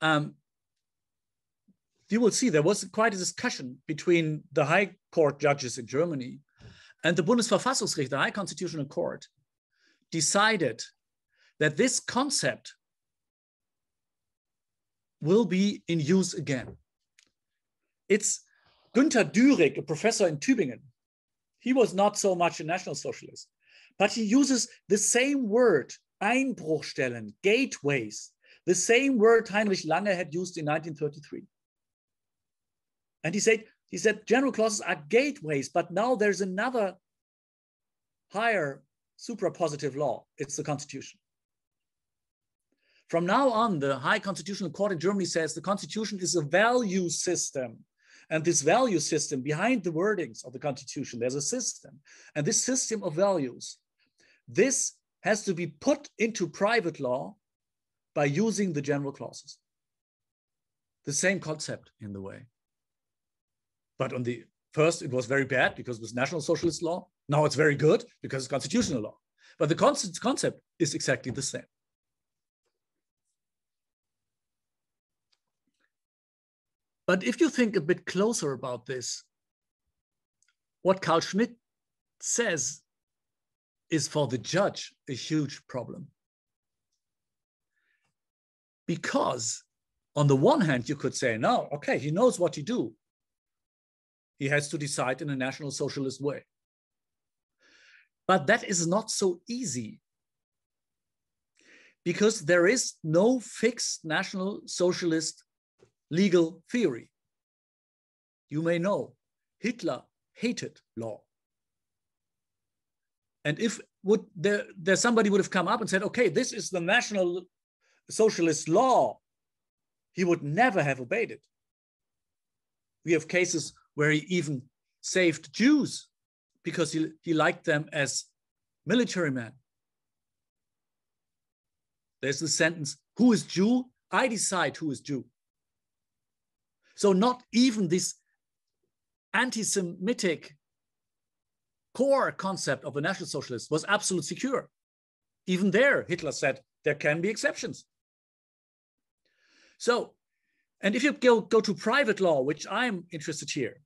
um, you will see there was quite a discussion between the High Court judges in Germany and the Bundesverfassungsgericht, the High Constitutional Court, decided that this concept will be in use again. It's Günter Dürig, a professor in Tübingen. He was not so much a National Socialist, but he uses the same word, Einbruchstellen, gateways, the same word Heinrich Lange had used in 1933. And he said, he said general clauses are gateways, but now there's another higher suprapositive law. It's the constitution. From now on, the High Constitutional Court in Germany says the Constitution is a value system. And this value system, behind the wordings of the Constitution, there's a system. And this system of values, this has to be put into private law by using the general clauses. The same concept in the way. But on the first, it was very bad because it was National Socialist law. Now it's very good because it's constitutional law. But the concept is exactly the same. But if you think a bit closer about this, what Carl Schmitt says is for the judge a huge problem. Because on the one hand, you could say, no, okay, he knows what to do. He has to decide in a National Socialist way. But that is not so easy because there is no fixed National Socialist legal theory. You may know Hitler hated law. And if would there, there somebody would have come up and said, okay, this is the national socialist law, he would never have obeyed it. We have cases where he even saved Jews because he, he liked them as military men. There's the sentence, who is Jew? I decide who is Jew. So not even this anti-Semitic core concept of the National Socialists was absolutely secure. Even there, Hitler said there can be exceptions. So, and if you go, go to private law, which I'm interested here,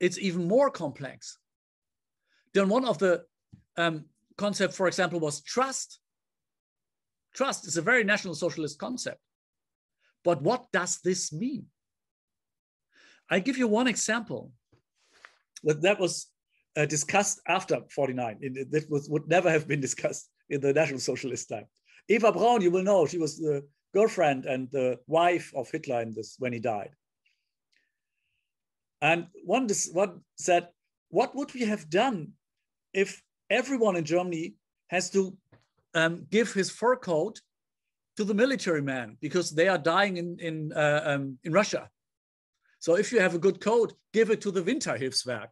it's even more complex. Then one of the um, concept, for example, was trust. Trust is a very National Socialist concept. But what does this mean? I give you one example. That, that was uh, discussed after 49. It, that was, would never have been discussed in the National Socialist time. Eva Braun, you will know, she was the girlfriend and the wife of Hitler in this when he died. And one, one said, what would we have done if everyone in Germany has to um, give his fur coat to the military man because they are dying in in uh, um, in Russia. So if you have a good coat, give it to the Winterhilfswerk.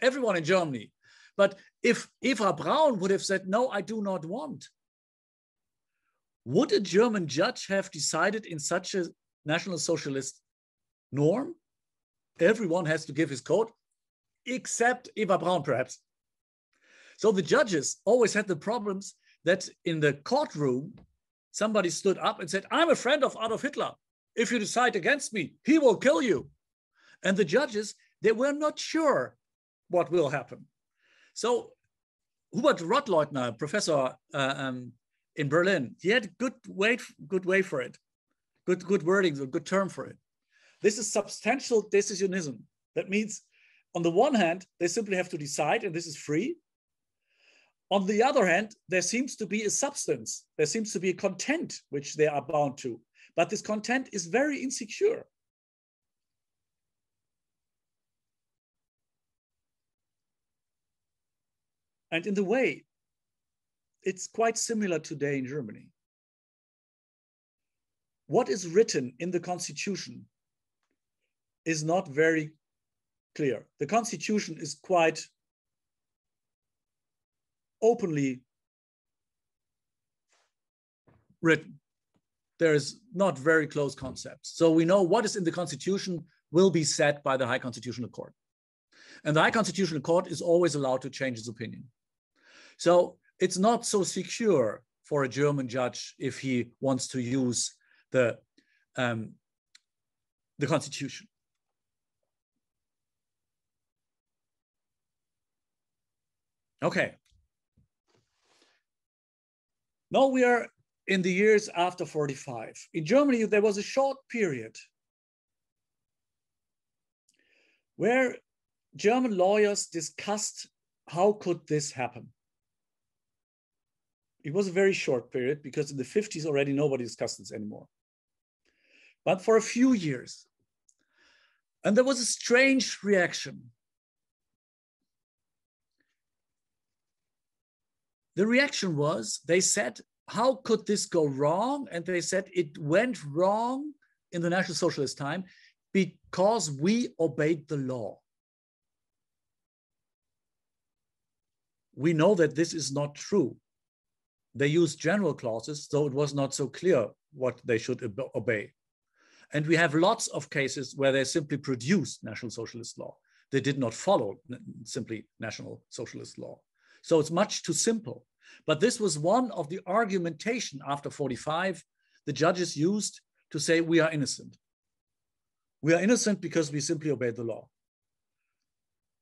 Everyone in Germany. But if Eva Braun would have said, no, I do not want, would a German judge have decided in such a National Socialist norm? Everyone has to give his coat, except Eva Braun, perhaps. So the judges always had the problems that in the courtroom, somebody stood up and said, I'm a friend of Adolf Hitler. If you decide against me, he will kill you. And the judges, they were not sure what will happen. So Hubert Rottleuthner, professor uh, um, in Berlin, he had good way, good way for it, good, good wording, a good term for it. This is substantial decisionism. That means, on the one hand, they simply have to decide, and this is free. On the other hand, there seems to be a substance, there seems to be a content which they are bound to, but this content is very insecure. And in the way, it's quite similar today in Germany. What is written in the constitution is not very clear. The constitution is quite openly written. There is not very close concepts. So we know what is in the constitution will be set by the High Constitutional Court. And the High Constitutional Court is always allowed to change its opinion. So it's not so secure for a German judge if he wants to use the, um, the constitution. Okay. Now we are in the years after 45. In Germany, there was a short period where German lawyers discussed how could this happen it was a very short period because in the 50s already nobody discussed this anymore. But for a few years. And there was a strange reaction. The reaction was they said, How could this go wrong? And they said it went wrong in the National Socialist time because we obeyed the law. We know that this is not true they used general clauses, so it was not so clear what they should obey. And we have lots of cases where they simply produced National Socialist law. They did not follow simply National Socialist law. So it's much too simple. But this was one of the argumentation after 45 the judges used to say we are innocent. We are innocent because we simply obeyed the law.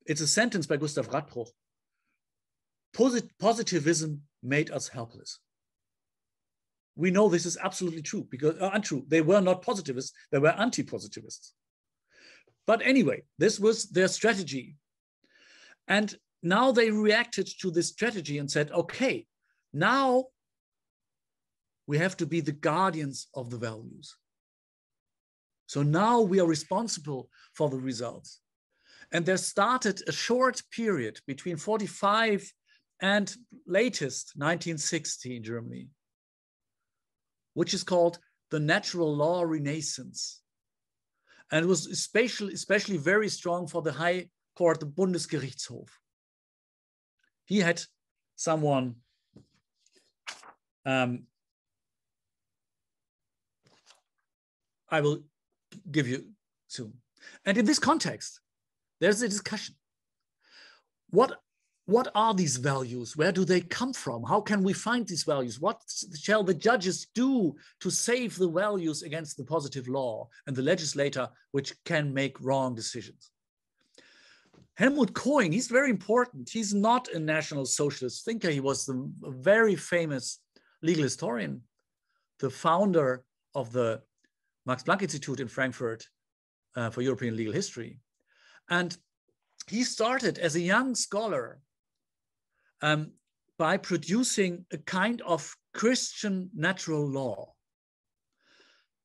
It's a sentence by Gustav Radbruch. Posit positivism made us helpless. We know this is absolutely true because uh, untrue. They were not positivists; they were anti-positivists. But anyway, this was their strategy, and now they reacted to this strategy and said, "Okay, now we have to be the guardians of the values." So now we are responsible for the results. And there started a short period between 45 and latest 1960 in Germany, which is called the natural law renaissance. And it was especially, especially very strong for the High Court, the Bundesgerichtshof. He had someone um, I will give you soon. And in this context, there's a discussion. What what are these values? Where do they come from? How can we find these values? What shall the judges do to save the values against the positive law and the legislator, which can make wrong decisions? Helmut Coing, he's very important. He's not a national socialist thinker. He was the very famous legal historian, the founder of the Max Planck Institute in Frankfurt uh, for European legal history. And he started as a young scholar um, by producing a kind of Christian natural law.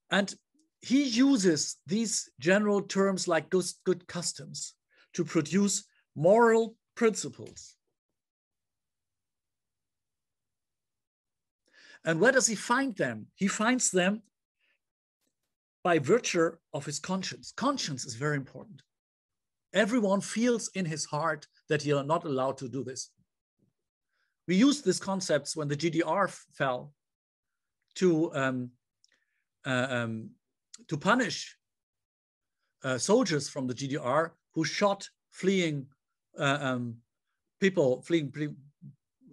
And he uses these general terms like good, good customs to produce moral principles. And where does he find them? He finds them by virtue of his conscience. Conscience is very important. Everyone feels in his heart that you are not allowed to do this. We used these concepts when the GDR fell to um, uh, um, to punish uh, soldiers from the GDR who shot fleeing uh, um, people, fleeing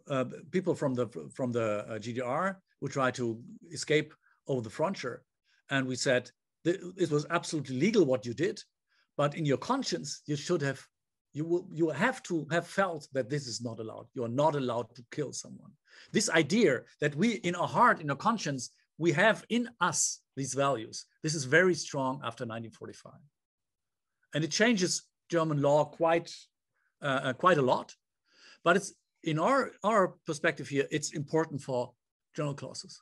uh, people from the from the uh, GDR who tried to escape over the frontier, and we said it was absolutely legal what you did, but in your conscience you should have you will you have to have felt that this is not allowed. You are not allowed to kill someone. This idea that we in our heart, in our conscience, we have in us these values. This is very strong after 1945. And it changes German law quite, uh, uh, quite a lot. But it's in our, our perspective here, it's important for general clauses.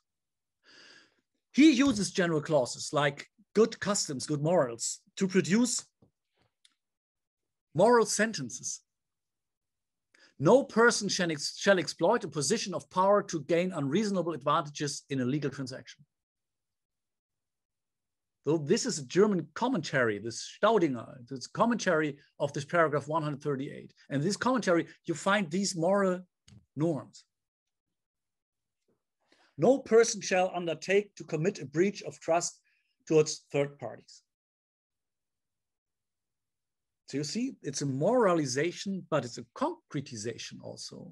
He uses general clauses like good customs, good morals to produce moral sentences. No person shall, ex shall exploit a position of power to gain unreasonable advantages in a legal transaction. So this is a German commentary, this Staudinger, this commentary of this paragraph 138. And this commentary, you find these moral norms. No person shall undertake to commit a breach of trust towards third parties. So you see, it's a moralization, but it's a concretization also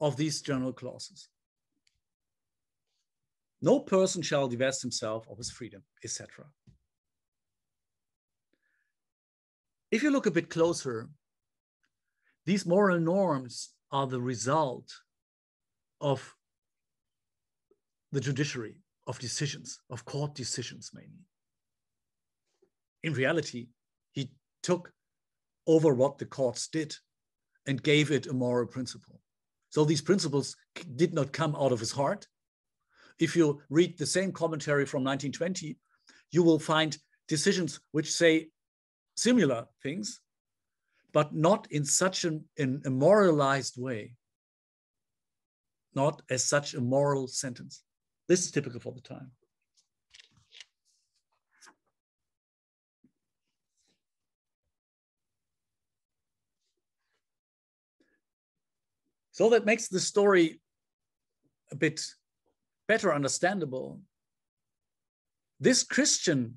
of these general clauses. No person shall divest himself of his freedom, etc. If you look a bit closer, these moral norms are the result of the judiciary, of decisions, of court decisions mainly. In reality, took over what the courts did and gave it a moral principle. So these principles did not come out of his heart, if you read the same commentary from 1920, you will find decisions which say similar things, but not in such an in a moralized way, not as such a moral sentence. This is typical for the time. So that makes the story a bit better understandable, this Christian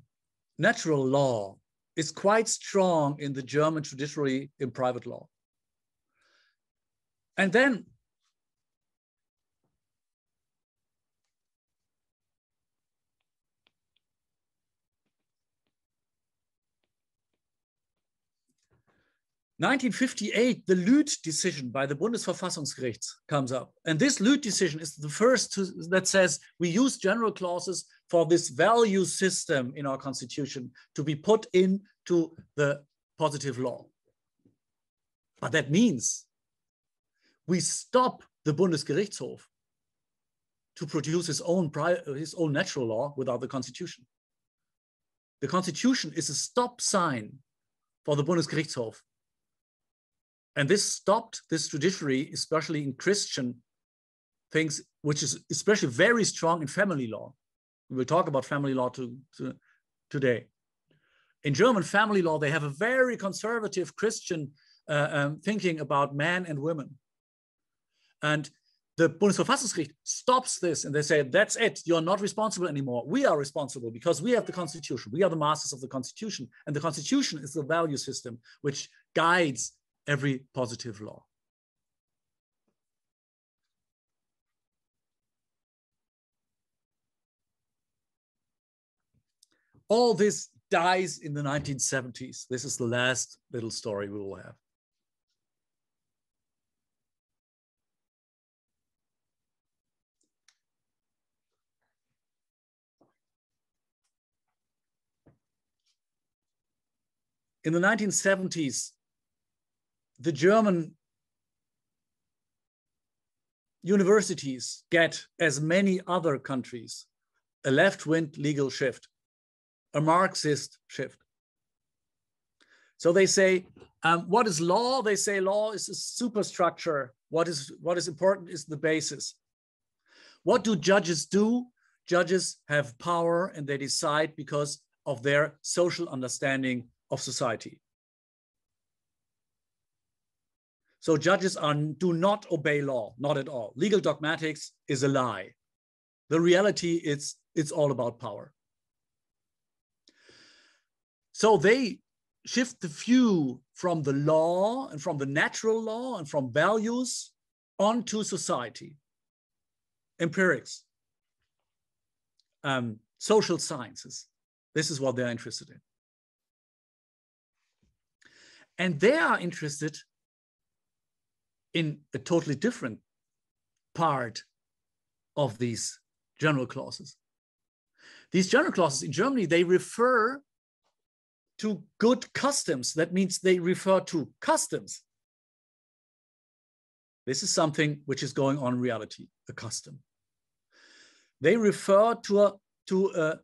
natural law is quite strong in the German judiciary in private law. And then 1958, the Lüth decision by the Bundesverfassungsgericht comes up. And this Lüth decision is the first to, that says we use general clauses for this value system in our constitution to be put into the positive law. But that means we stop the Bundesgerichtshof to produce his own, his own natural law without the constitution. The constitution is a stop sign for the Bundesgerichtshof and this stopped this judiciary, especially in Christian things, which is especially very strong in family law. We will talk about family law to, to, today. In German family law, they have a very conservative Christian uh, um, thinking about man and women. And the Bundesverfassungsgericht stops this and they say, that's it, you're not responsible anymore. We are responsible because we have the constitution. We are the masters of the constitution. And the constitution is the value system which guides every positive law. All this dies in the 1970s. This is the last little story we will have. In the 1970s, the German universities get, as many other countries, a left-wing legal shift, a Marxist shift. So they say, um, what is law? They say law is a superstructure. What is, what is important is the basis. What do judges do? Judges have power and they decide because of their social understanding of society. So judges are, do not obey law, not at all. Legal dogmatics is a lie. The reality is it's all about power. So they shift the view from the law and from the natural law and from values onto society, empirics, um, social sciences. This is what they're interested in. And they are interested in a totally different part of these general clauses. These general clauses in Germany, they refer to good customs. That means they refer to customs. This is something which is going on in reality, a custom. They refer to a, to a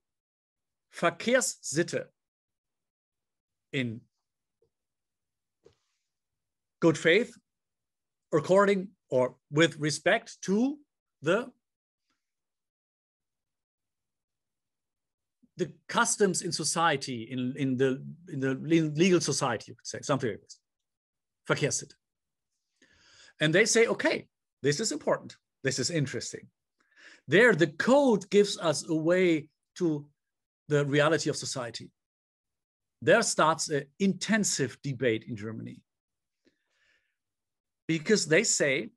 Verkehrssitte in good faith, according or with respect to the the customs in society, in, in the in the legal society, you could say, something like this. Verkehrssitte. And they say, okay, this is important. This is interesting. There, the code gives us a way to the reality of society. There starts an intensive debate in Germany because they say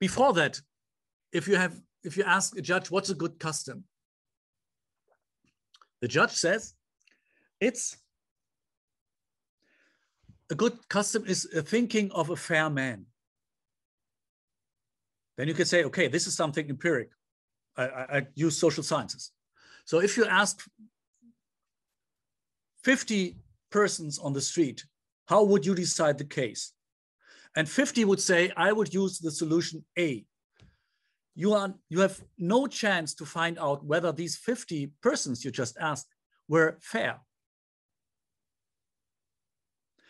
before that if you have if you ask a judge what's a good custom? The judge says it's a good custom is a thinking of a fair man. Then you can say okay this is something empiric. I, I, I use social sciences. So if you ask 50 persons on the street, how would you decide the case? And 50 would say, I would use the solution A. You, are, you have no chance to find out whether these 50 persons you just asked were fair.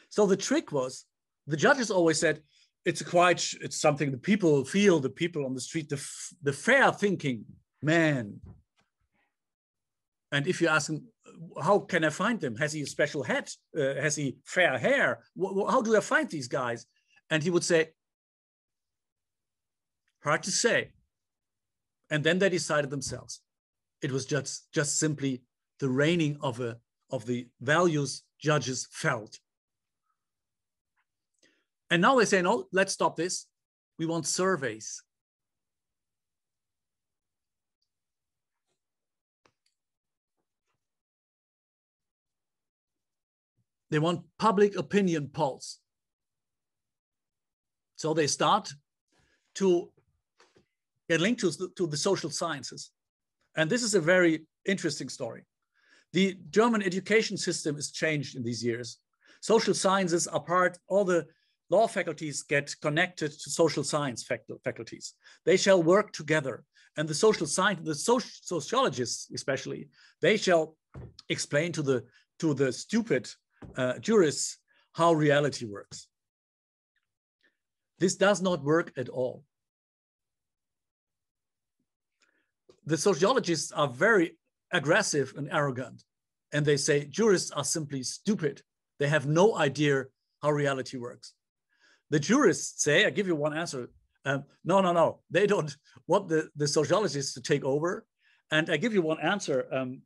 So the trick was, the judges always said, it's quite, it's something the people feel, the people on the street, the, the fair thinking man. And if you ask them, how can I find them? Has he a special hat? Uh, has he fair hair? W how do I find these guys? And he would say, hard to say. And then they decided themselves. It was just, just simply the reigning of, a, of the values judges felt. And now they say, no, let's stop this. We want surveys. They want public opinion polls. So they start to get linked to, to the social sciences. And this is a very interesting story. The German education system is changed in these years. Social sciences are part, all the law faculties get connected to social science faculties. They shall work together. And the social science, the sociologists especially, they shall explain to the, to the stupid uh, jurists how reality works. This does not work at all. The sociologists are very aggressive and arrogant, and they say jurists are simply stupid. They have no idea how reality works. The jurists say, I give you one answer. Um, no, no, no, they don't want the, the sociologists to take over. And I give you one answer. Um,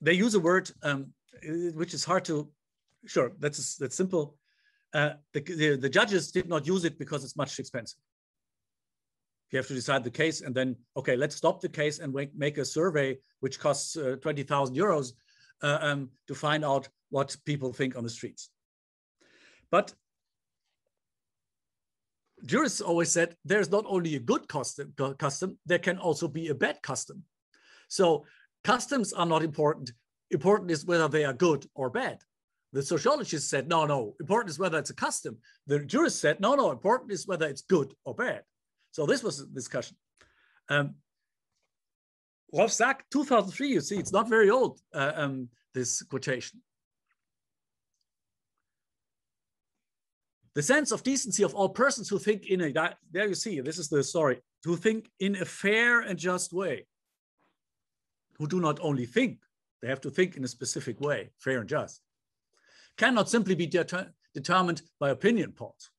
they use a word um, which is hard to, sure, that's, that's simple. Uh, the, the, the, judges did not use it because it's much expensive. You have to decide the case and then, okay, let's stop the case and make, make a survey which costs uh, 20,000 euros uh, um, to find out what people think on the streets. But jurists always said there's not only a good custom, custom, there can also be a bad custom. So Customs are not important. Important is whether they are good or bad. The sociologist said, no, no, important is whether it's a custom. The jurist said, no, no, important is whether it's good or bad. So this was a discussion. Um, Rolf Sack, 2003, you see, it's not very old, uh, um, this quotation. The sense of decency of all persons who think in a, there you see, this is the story, who think in a fair and just way, who do not only think, they have to think in a specific way, fair and just, cannot simply be deter determined by opinion polls.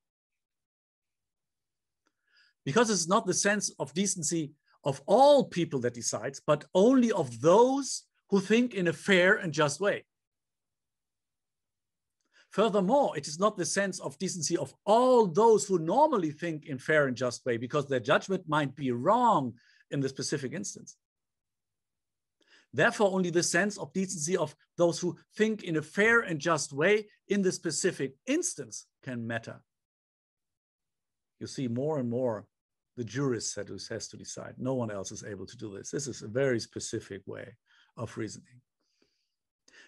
Because it's not the sense of decency of all people that decides, but only of those who think in a fair and just way. Furthermore, it is not the sense of decency of all those who normally think in fair and just way because their judgment might be wrong in the specific instance. Therefore, only the sense of decency of those who think in a fair and just way in the specific instance can matter. You see more and more the jurist has to decide. No one else is able to do this. This is a very specific way of reasoning.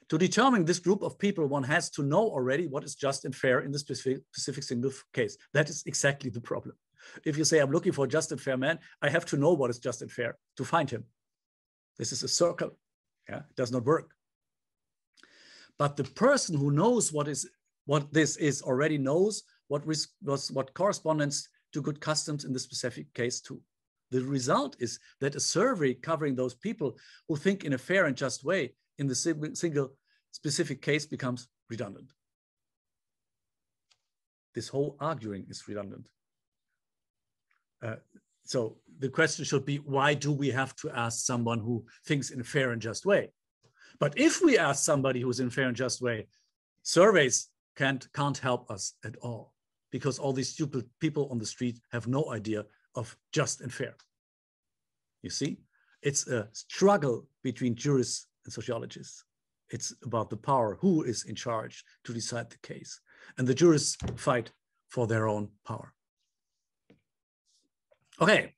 To determine this group of people, one has to know already what is just and fair in the specific, specific single case. That is exactly the problem. If you say, I'm looking for a just and fair man, I have to know what is just and fair to find him. This is a circle. Yeah, it does not work. But the person who knows what is what this is already knows what was what corresponds to good customs in the specific case too. The result is that a survey covering those people who think in a fair and just way in the single specific case becomes redundant. This whole arguing is redundant. Uh, so the question should be, why do we have to ask someone who thinks in a fair and just way? But if we ask somebody who's in a fair and just way, surveys can't, can't help us at all because all these stupid people on the street have no idea of just and fair. You see, it's a struggle between jurists and sociologists. It's about the power, who is in charge to decide the case. And the jurists fight for their own power. Okay.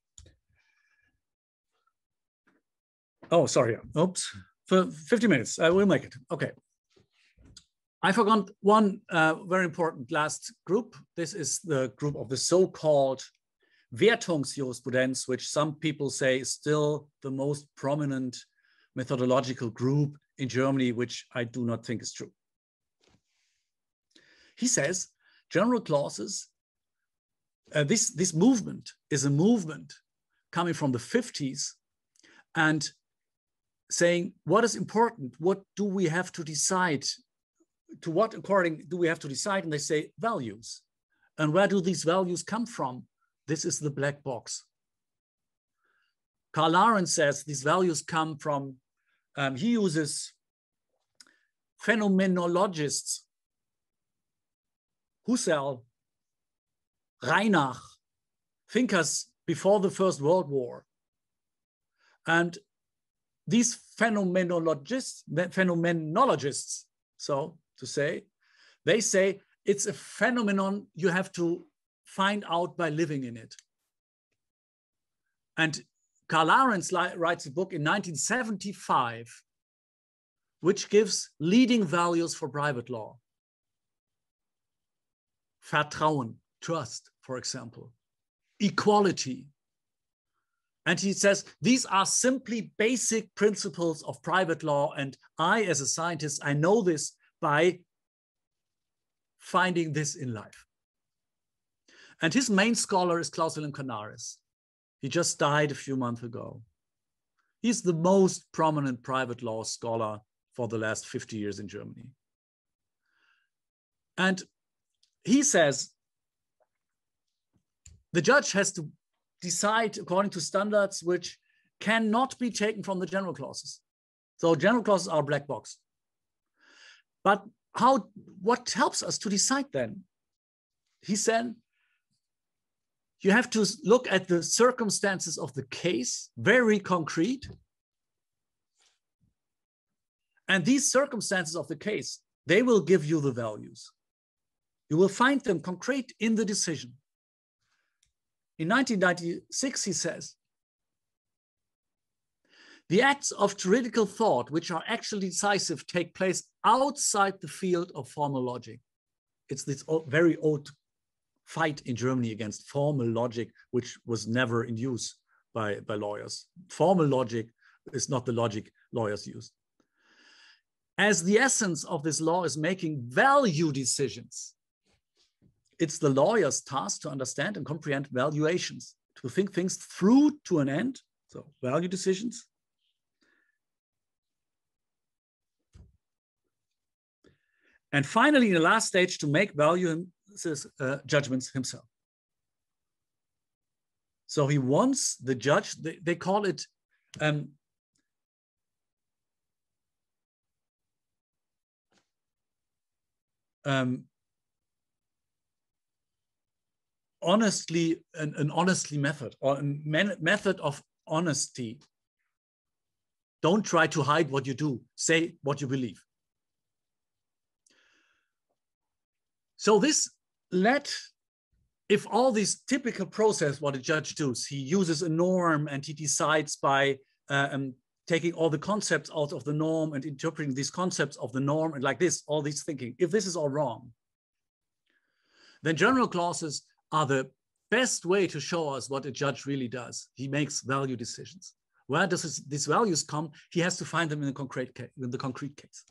Oh, sorry. Oops. For 50 minutes, I will make it. Okay. I forgot one uh, very important last group. This is the group of the so-called Wertungsjurisprudenz, which some people say is still the most prominent methodological group in Germany, which I do not think is true. He says general clauses, uh, this, this movement is a movement coming from the 50s and saying what is important, what do we have to decide, to what according do we have to decide? And they say values. And where do these values come from? This is the black box. Karl Larenz says these values come from um, he uses phenomenologists, Husserl, Reinach, thinkers before the First World War. And these phenomenologists, phenomenologists, so to say, they say it's a phenomenon you have to find out by living in it. And Karl Larenz writes a book in 1975, which gives leading values for private law. Vertrauen, trust, for example, equality. And he says these are simply basic principles of private law. And I, as a scientist, I know this by finding this in life. And his main scholar is Klaus Wilhelm Canaris. He just died a few months ago. He's the most prominent private law scholar for the last 50 years in Germany. And he says the judge has to decide according to standards which cannot be taken from the general clauses. So general clauses are black box. But how what helps us to decide then? He said you have to look at the circumstances of the case, very concrete. And these circumstances of the case, they will give you the values. You will find them concrete in the decision. In 1996, he says, the acts of juridical thought, which are actually decisive, take place outside the field of formal logic. It's this very old fight in Germany against formal logic, which was never in use by, by lawyers. Formal logic is not the logic lawyers use. As the essence of this law is making value decisions, it's the lawyer's task to understand and comprehend valuations, to think things through to an end, so value decisions. And finally, in the last stage, to make value uh, judgments himself. So he wants the judge, they, they call it um, um, honestly an, an honestly method or a man, method of honesty. Don't try to hide what you do. Say what you believe. So this led if all these typical process what a judge does he uses a norm and he decides by uh, um, taking all the concepts out of the norm and interpreting these concepts of the norm and like this all these thinking. If this is all wrong then general clauses are the best way to show us what a judge really does. He makes value decisions. Where does his, these values come? He has to find them in the concrete case. In the concrete case.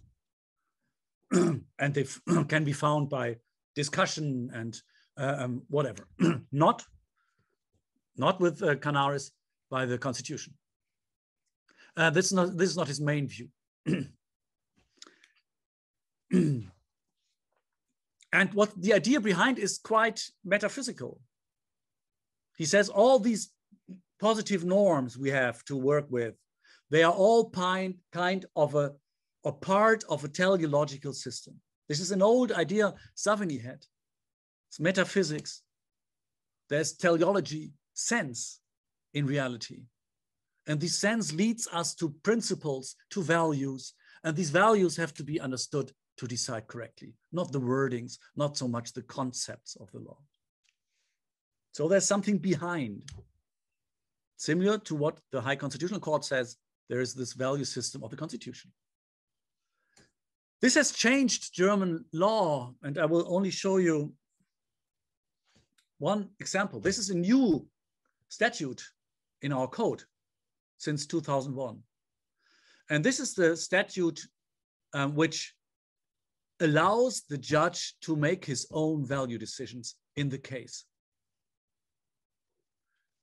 and they can be found by discussion and uh, um, whatever. not, not with uh, Canaris, by the constitution. Uh, this, is not, this is not his main view. And what the idea behind is quite metaphysical. He says all these positive norms we have to work with, they are all kind, kind of a, a part of a teleological system. This is an old idea Savigny had. It's metaphysics. There's teleology, sense in reality. And this sense leads us to principles, to values, and these values have to be understood to decide correctly, not the wordings, not so much the concepts of the law. So there's something behind. Similar to what the High Constitutional Court says, there is this value system of the Constitution. This has changed German law, and I will only show you one example. This is a new statute in our code since 2001. And this is the statute um, which allows the judge to make his own value decisions in the case.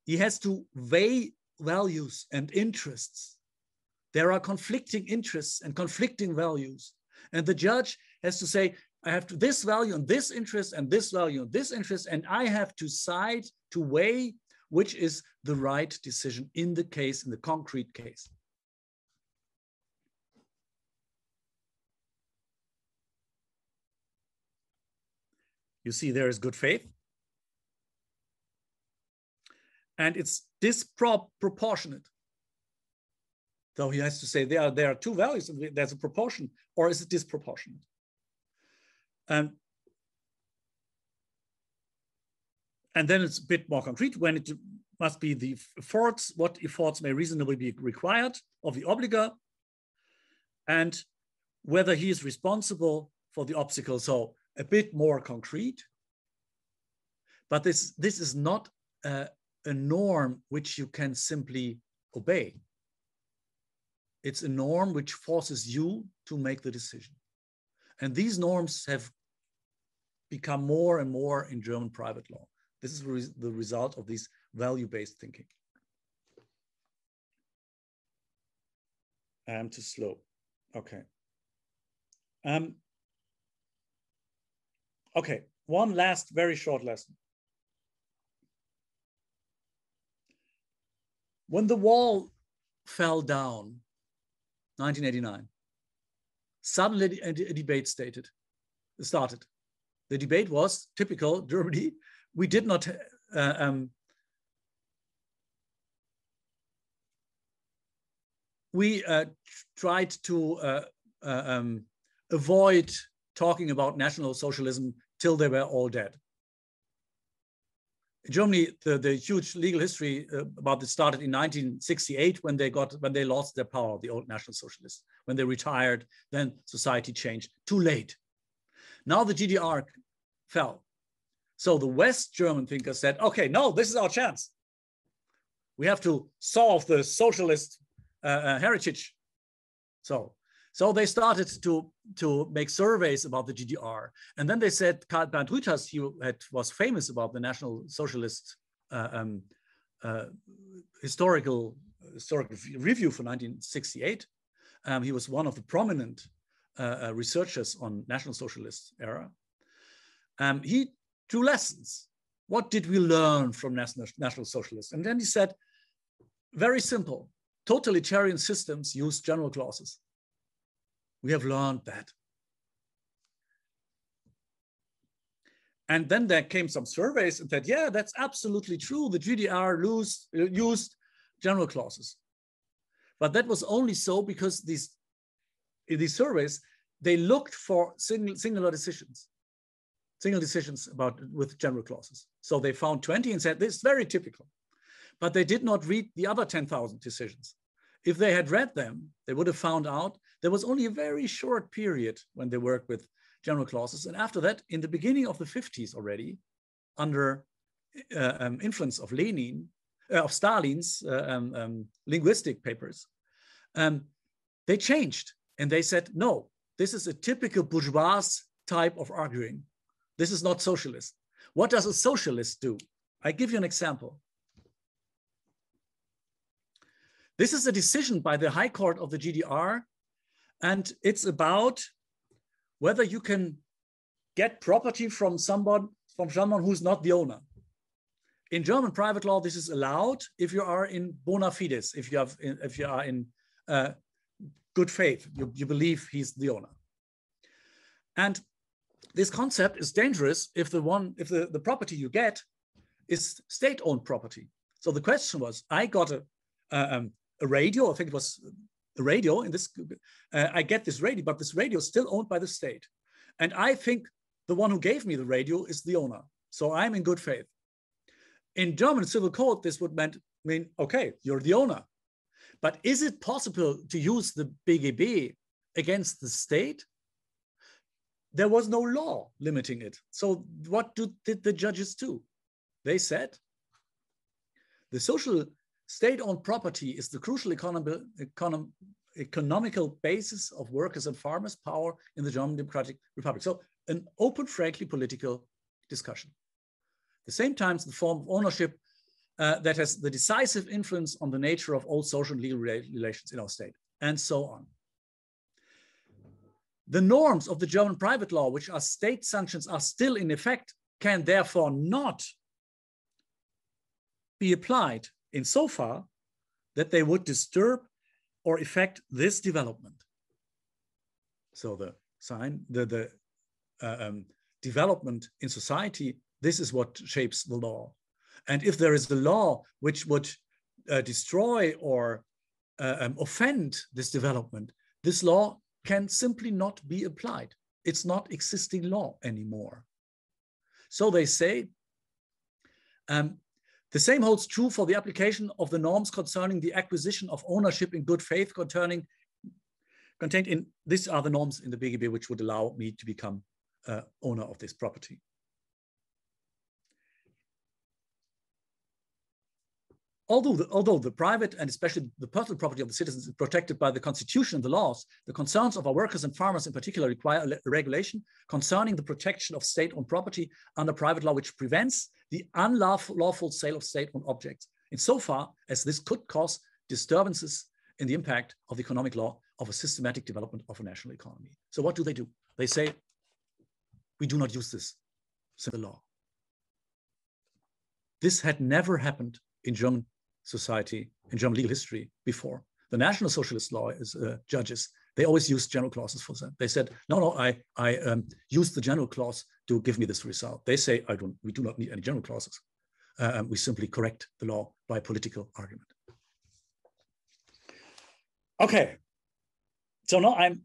He has to weigh values and interests. There are conflicting interests and conflicting values. And the judge has to say, I have to, this value and this interest and this value and this interest, and I have to side to weigh which is the right decision in the case, in the concrete case. You see, there is good faith. And it's disproportionate. So he has to say there are, there are two values, there's a proportion, or is it disproportionate? Um, and then it's a bit more concrete when it must be the efforts, what efforts may reasonably be required of the obliger, and whether he is responsible for the obstacle. So a bit more concrete. But this, this is not a, a norm which you can simply obey. It's a norm which forces you to make the decision. And these norms have become more and more in German private law. This is re the result of this value-based thinking. I'm too slow. Okay. Um, Okay, one last very short lesson. When the wall fell down, 1989, suddenly a, debate stated, started. The debate was typical Germany. We did not uh, um, we uh, tried to uh, uh, um, avoid talking about National Socialism till they were all dead. In Germany, the, the huge legal history uh, about this started in 1968 when they got when they lost their power, the old National Socialists. When they retired, then society changed. Too late. Now the GDR fell. So the West German thinkers said, okay, no, this is our chance. We have to solve the socialist uh, uh, heritage. So, So they started to, to make surveys about the GDR. And then they said Karl Bernd Rüthers, he had, was famous about the National Socialist uh, um, uh, historical, historical review for 1968. Um, he was one of the prominent uh, uh, researchers on National Socialist era. Um, he drew lessons. What did we learn from National, National Socialists? And then he said, very simple, totalitarian systems use general clauses. We have learned that. And then there came some surveys and said, yeah, that's absolutely true. The GDR uh, used general clauses. But that was only so because these, in these surveys, they looked for singular decisions, single decisions about with general clauses. So they found 20 and said, this is very typical. But they did not read the other 10,000 decisions. If they had read them, they would have found out there was only a very short period when they worked with general clauses. And after that, in the beginning of the 50s already, under uh, um, influence of Lenin, uh, of Stalin's uh, um, um, linguistic papers, um, they changed and they said, no, this is a typical bourgeois type of arguing. This is not socialist. What does a socialist do? I give you an example. This is a decision by the High Court of the GDR, and it's about whether you can get property from someone from someone who's not the owner. In German private law, this is allowed if you are in bona fides, if you have, if you are in uh, good faith, you, you believe he's the owner. And this concept is dangerous if the one, if the, the property you get is state-owned property. So the question was, I got a, um, a radio, I think it was radio in this, uh, I get this radio, but this radio is still owned by the state. And I think the one who gave me the radio is the owner. So I'm in good faith. In German civil code, this would mean, mean okay, you're the owner. But is it possible to use the BGB against the state? There was no law limiting it. So what do, did the judges do? They said the social state-owned property is the crucial economic, econom, economical basis of workers and farmers' power in the German Democratic Republic. So an open, frankly political discussion. At the same time, the form of ownership uh, that has the decisive influence on the nature of all social and legal relations in our state, and so on. The norms of the German private law, which are state sanctions, are still in effect, can therefore not be applied insofar that they would disturb or affect this development. So the sign, the, the uh, um, development in society, this is what shapes the law. And if there is a law which would uh, destroy or uh, um, offend this development, this law can simply not be applied. It's not existing law anymore. So they say, um, the same holds true for the application of the norms concerning the acquisition of ownership in good faith concerning contained in, these are the norms in the BGB which would allow me to become uh, owner of this property. Although the, although the private and especially the personal property of the citizens is protected by the constitution and the laws, the concerns of our workers and farmers in particular require a regulation concerning the protection of state-owned property under private law, which prevents the unlawful sale of state-owned objects, insofar as this could cause disturbances in the impact of the economic law of a systematic development of a national economy. So what do they do? They say, we do not use this the law. This had never happened in German society in German legal history before. The National Socialist lawyers, uh, judges, they always used general clauses for that. They said, no, no, I, I um, used the general clause to give me this result. They say, I don't, we do not need any general clauses. Uh, we simply correct the law by political argument. Okay, so now I'm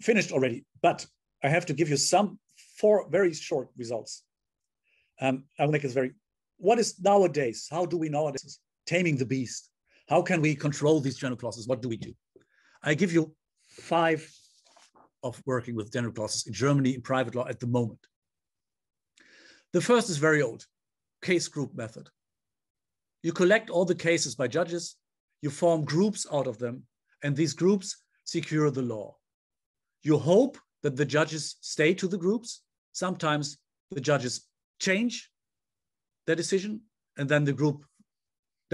finished already, but I have to give you some four very short results. Um, I'll make this very, what is nowadays, how do we nowadays taming the beast. How can we control these general clauses? What do we do? I give you five of working with general clauses in Germany in private law at the moment. The first is very old, case group method. You collect all the cases by judges, you form groups out of them, and these groups secure the law. you hope that the judges stay to the groups. Sometimes the judges change their decision and then the group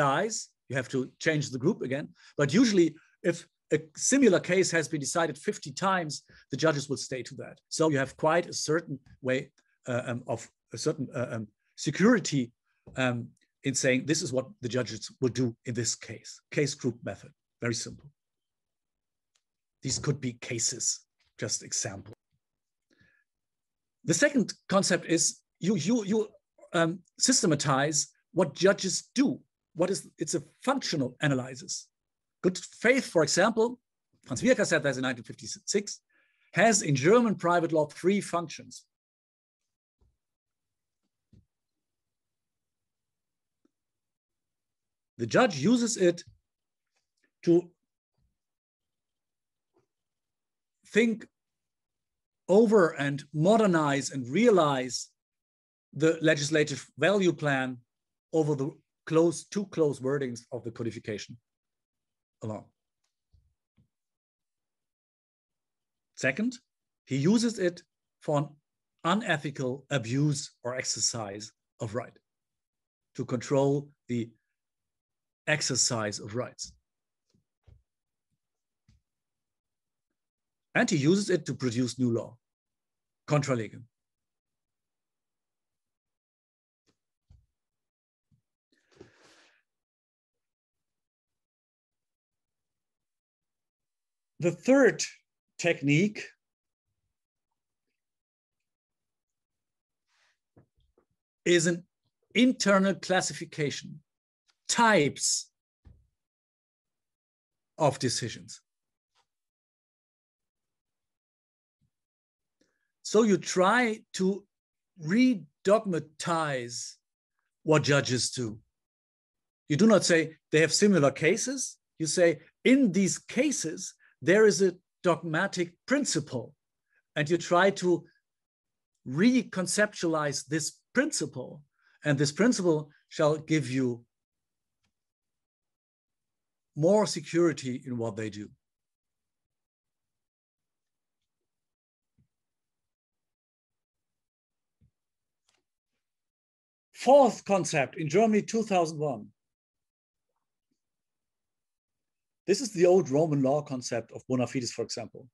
dies. You have to change the group again. But usually, if a similar case has been decided 50 times, the judges will stay to that. So you have quite a certain way uh, um, of a certain uh, um, security um, in saying this is what the judges will do in this case. Case group method, very simple. These could be cases, just example. The second concept is you, you, you um, systematize what judges do. What is, it's a functional analysis. Good faith, for example, Franz Wieacker said that in 1956, has in German private law three functions. The judge uses it to think over and modernize and realize the legislative value plan over the close, two close wordings of the codification alone. Second, he uses it for an unethical abuse or exercise of right to control the exercise of rights. And he uses it to produce new law, contra. The third technique is an internal classification, types of decisions. So you try to re-dogmatize what judges do. You do not say they have similar cases. You say in these cases, there is a dogmatic principle, and you try to reconceptualize this principle, and this principle shall give you more security in what they do. Fourth concept in Germany 2001 This is the old Roman law concept of bona fides, for example.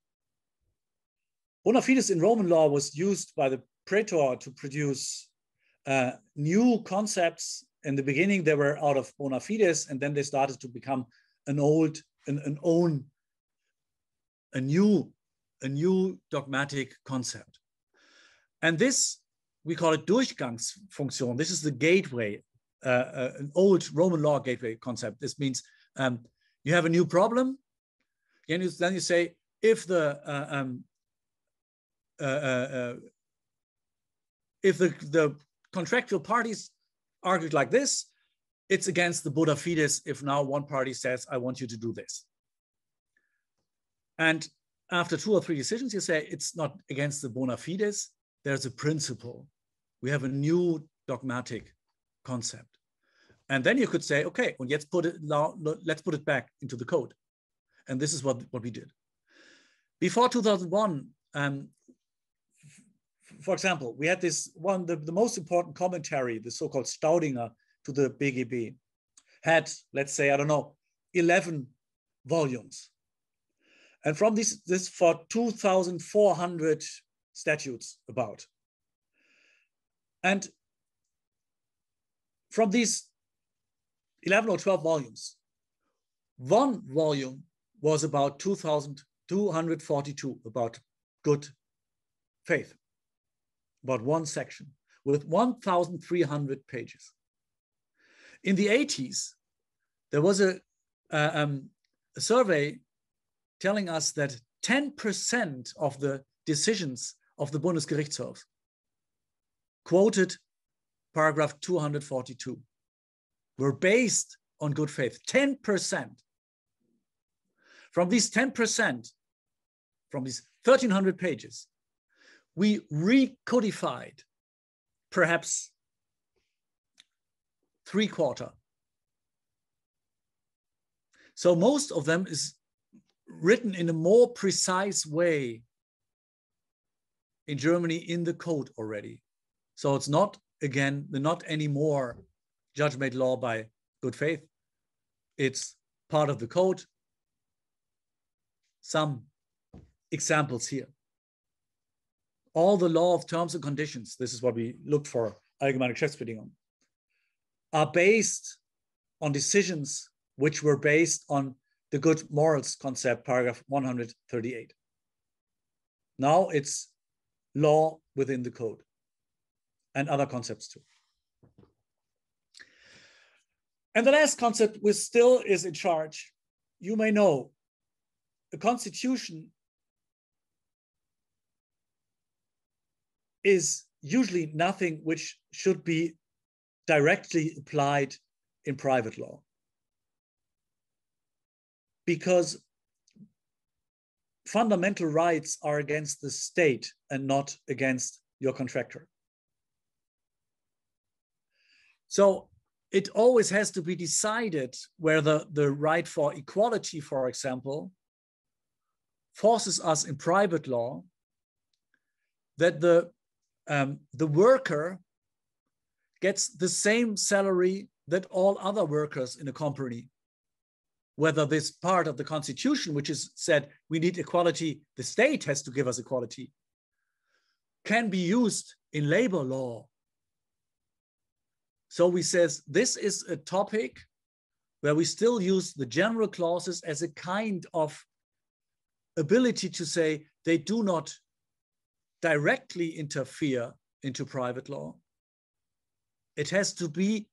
Bona fides in Roman law was used by the praetor to produce uh, new concepts. In the beginning, they were out of bona fides, and then they started to become an old, an, an own, a new, a new dogmatic concept. And this, we call it Durchgangsfunktion. This is the gateway, uh, uh, an old Roman law gateway concept. This means um, you have a new problem. Then you, then you say, if the uh, um, uh, uh, uh, if the, the contractual parties argued like this, it's against the bona fides if now one party says, I want you to do this. And after two or three decisions, you say it's not against the bona fides, there's a principle. We have a new dogmatic concept. And then you could say, okay, well, let's put it let's put it back into the code. And this is what, what we did. Before 2001, um, for example, we had this one, the, the most important commentary, the so-called Staudinger to the BGB, had, let's say, I don't know, 11 volumes. And from this, this for 2,400 statutes about. And from these 11 or 12 volumes. One volume was about 2,242, about good faith, about one section with 1,300 pages. In the 80s, there was a, uh, um, a survey telling us that 10% of the decisions of the Bundesgerichtshof quoted paragraph 242 were based on good faith 10%. From these 10%, from these 1300 pages, we recodified perhaps three quarter. So most of them is written in a more precise way in Germany in the code already. So it's not, again, not anymore judge made law by good faith. It's part of the code. Some examples here. All the law of terms and conditions, this is what we looked for, allgemeine Geschäftsbedingungen, are based on decisions which were based on the good morals concept, paragraph 138. Now it's law within the code and other concepts too. And the last concept, which still is in charge, you may know a constitution is usually nothing which should be directly applied in private law. Because fundamental rights are against the state and not against your contractor. So it always has to be decided whether the right for equality, for example, forces us in private law that the, um, the worker gets the same salary that all other workers in a company whether this part of the constitution, which is said we need equality, the state has to give us equality, can be used in labor law. So we says this is a topic where we still use the general clauses as a kind of ability to say they do not directly interfere into private law. It has to be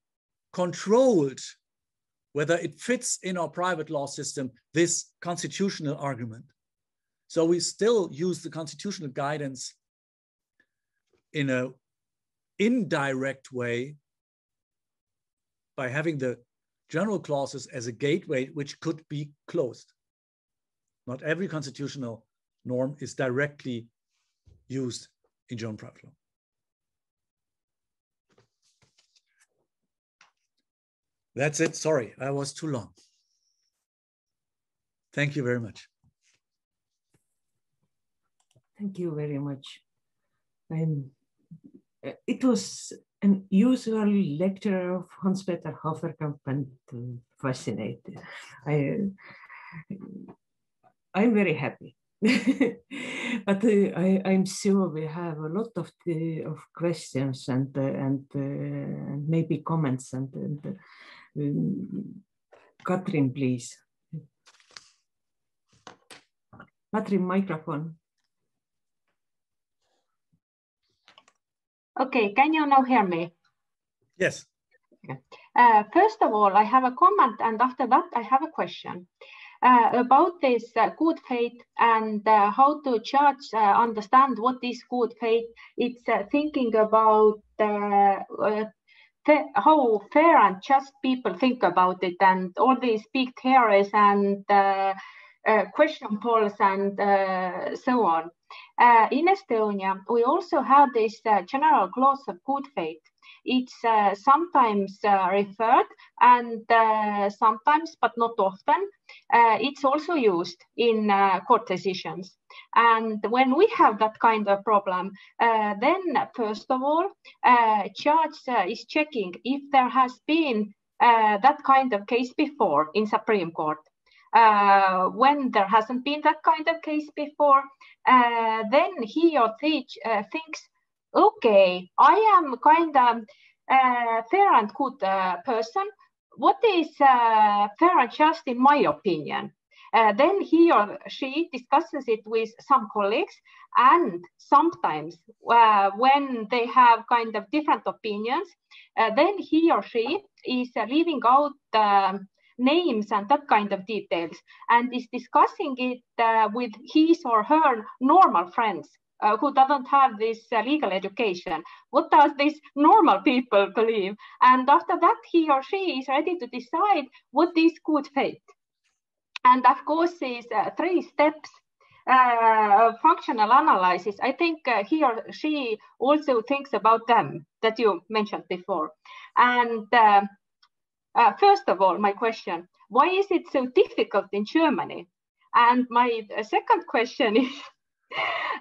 controlled whether it fits in our private law system, this constitutional argument. So we still use the constitutional guidance in a indirect way by having the general clauses as a gateway which could be closed. Not every constitutional norm is directly used in German private law. That's it. Sorry, I was too long. Thank you very much. Thank you very much. Um, it was an usual lecture of Hans-Peter Haferkamp and fascinated. I, I'm very happy. but uh, I, am sure we have a lot of the, of questions and uh, and uh, maybe comments and, and Katrin, please. Katrin, microphone. Okay, can you now hear me? Yes. Uh, first of all, I have a comment, and after that, I have a question. Uh, about this uh, good faith and uh, how to judge, uh, understand what is good faith. It's uh, thinking about how fair and just people think about it and all these big theories and question polls and uh, so on. Uh, in Estonia, we also have this uh, general clause of good faith it's uh, sometimes uh, referred and uh, sometimes, but not often, uh, it's also used in uh, court decisions. And when we have that kind of problem, uh, then first of all, judge is checking if there has been that kind of case before in Supreme Court. Uh, when there hasn't been that kind of case before, uh, then he or she uh, thinks okay, I am kind of uh, fair and good uh, person. What is uh, fair and just in my opinion? Then he or she discusses it with some colleagues and sometimes when they have kind of different opinions then he or she is leaving out um, names and that kind of details and is discussing it with his or her normal friends uh, who doesn't have this uh, legal education. What does this normal people believe? And after that, he or she is ready to decide what is good faith. And of course, is uh, three steps uh, functional analysis, I think uh, he or she also thinks about them that you mentioned before. And uh, uh first of all, my question, why is it so difficult in Germany? And my uh, second question is,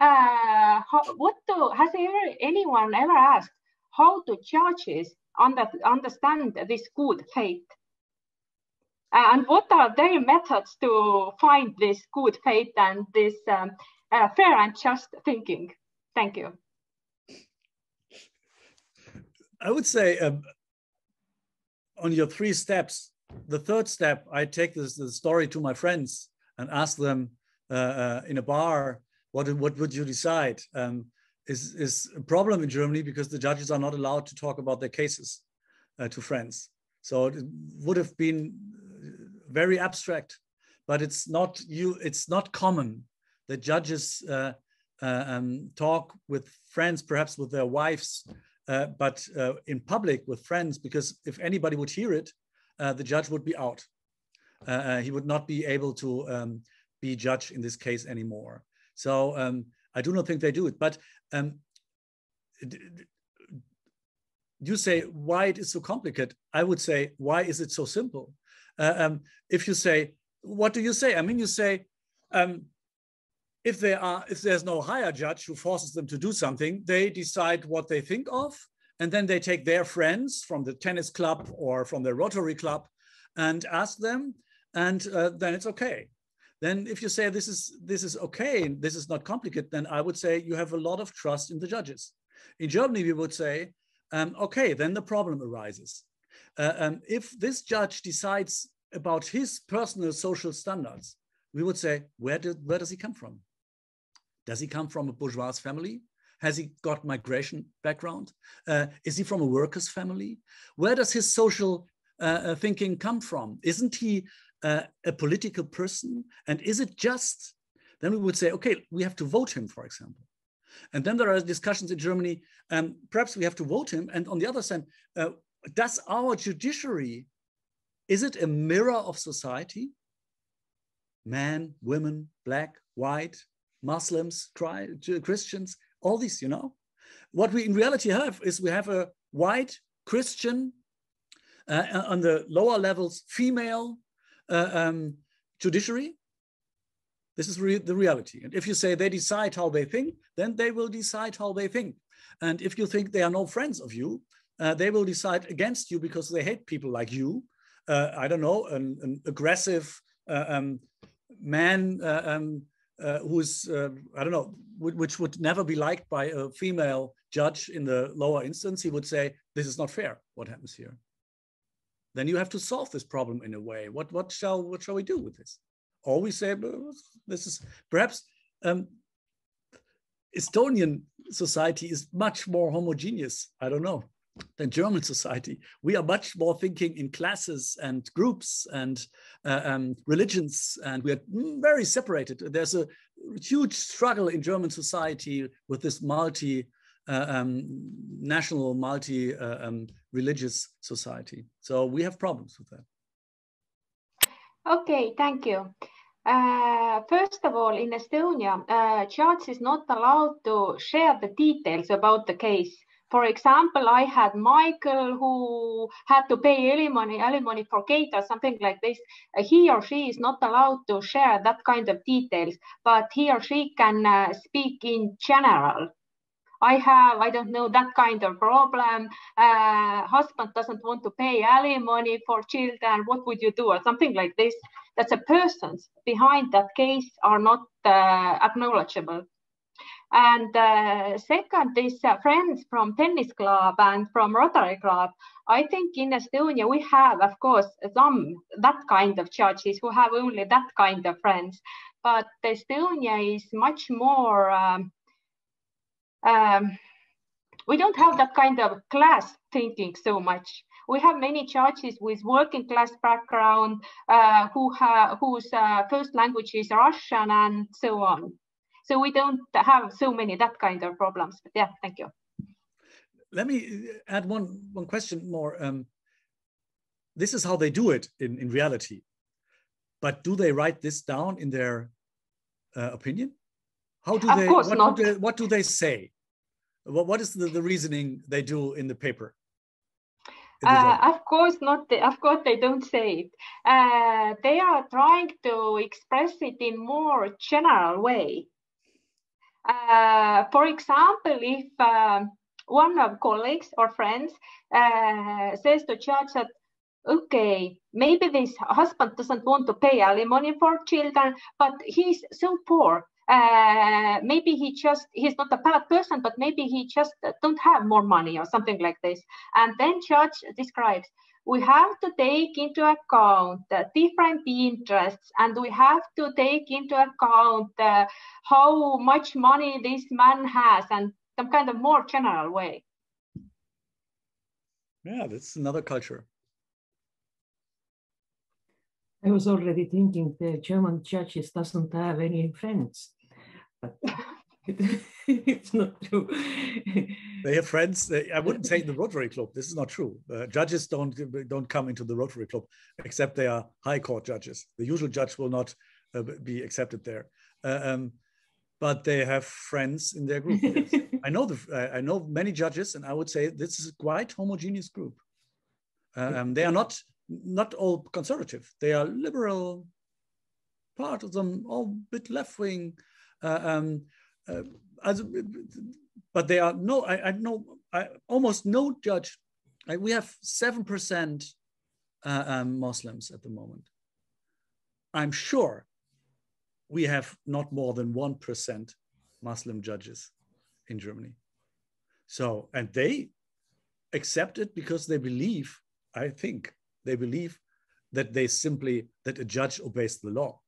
uh, how, what do, has ever, anyone ever asked how do judges under, understand this good faith? and what are their methods to find this good faith and this um, uh, fair and just thinking? Thank you. I would say um, on your three steps, the third step, I take this the story to my friends and ask them uh, uh, in a bar, what, what would you decide? Um, is, is a problem in Germany because the judges are not allowed to talk about their cases uh, to friends. So it would have been very abstract, but it's not you. It's not common that judges uh, uh, um, talk with friends, perhaps with their wives, uh, but uh, in public with friends, because if anybody would hear it, uh, the judge would be out. Uh, he would not be able to um, be judge in this case anymore. So um, I do not think they do it. But um, you say why it is so complicated. I would say why is it so simple? Uh, um, if you say, what do you say? I mean, you say, um, if there are if there's no higher judge who forces them to do something, they decide what they think of, and then they take their friends from the tennis club or from the Rotary Club and ask them, and uh, then it's okay. Then if you say this is this is okay, this is not complicated, then I would say you have a lot of trust in the judges. In Germany, we would say, um, okay, then the problem arises. Uh, um, if this judge decides about his personal social standards, we would say, where, where does he come from? Does he come from a bourgeois family? Has he got migration background? Uh, is he from a workers' family? Where does his social uh, uh thinking come from? Isn't he uh, a political person? And is it just? Then we would say, okay, we have to vote him, for example. And then there are discussions in Germany, um, perhaps we have to vote him. And on the other side, uh, does our judiciary, is it a mirror of society? Men, women, black, white, Muslims, Christians, all these, you know? What we in reality have is we have a white Christian, uh, on the lower levels, female uh, um, judiciary. This is re the reality. And if you say they decide how they think, then they will decide how they think. And if you think they are no friends of you, uh, they will decide against you because they hate people like you. Uh, I don't know, an, an aggressive uh, um, man uh, um, uh, who's, uh, I don't know, which would never be liked by a female judge in the lower instance. He would say, this is not fair, what happens here. Then you have to solve this problem in a way. What, what, shall, what shall we do with this? Or we say, this is perhaps um, Estonian society is much more homogeneous. I don't know than German society. We are much more thinking in classes and groups and uh, um, religions, and we are very separated. There's a huge struggle in German society with this multi uh, um, national, multi uh, um, religious society. So we have problems with that. Okay, thank you. Uh, first of all, in Estonia, uh, is not allowed to share the details about the case for example, I had Michael who had to pay alimony, alimony for Kate or something like this. Uh, he or she is not allowed to share that kind of details, but he or she can uh, speak in general. I have, I don't know, that kind of problem. Uh, husband doesn't want to pay alimony for children. What would you do? Or something like this. That's the persons behind that case are not uh, acknowledgeable. And uh, second is uh, friends from tennis club and from Rotary Club. I think in Estonia we have, of course, some that kind of churches who have only that kind of friends. But Estonia is much more. Um, um, we don't have that kind of class thinking so much. We have many churches with working class background uh, who whose uh, first language is Russian and so on. So we don't have so many that kind of problems. But yeah, thank you. Let me add one one question more. Um, this is how they do it in, in reality. But do they write this down in their uh, opinion? How do of they course what, not. Do they, what do they say? What, what is the, the reasoning they do in the paper? Uh, of course not. Of course they don't say it. Uh, they are trying to express it in more general way Uh, for example, if um, one of colleagues or friends uh, says to judge that, okay, maybe this husband doesn't want to pay alimony for children, but he's so poor. Uh, maybe he just he's not a bad person, but maybe he just don't have more money or something like this. And then judge describes we have to take into account the different interests and we have to take into account uh, how much money this man has and some kind of more general way. Yeah, that's another culture. I was already thinking the German judges doesn't have any friends. But it's not true. they have friends. They, I wouldn't say in the Rotary Club. This is not true. Uh, judges don't don't come into the Rotary Club except they are High Court judges. The usual judge will not uh, be accepted there. Uh, um, but they have friends in their group. I know the I know many judges, and I would say this is a quite homogeneous group. Uh, um, they are not not all conservative. They are liberal. Part of them all bit left wing. Uh, um, uh, as, but they are no, I, I know I, almost no judge. I, we have 7% uh, um, Muslims at the moment. I'm sure we have not more than 1% Muslim judges in Germany. So, and they accept it because they believe, I think, they believe that they simply, that a judge obeys the law.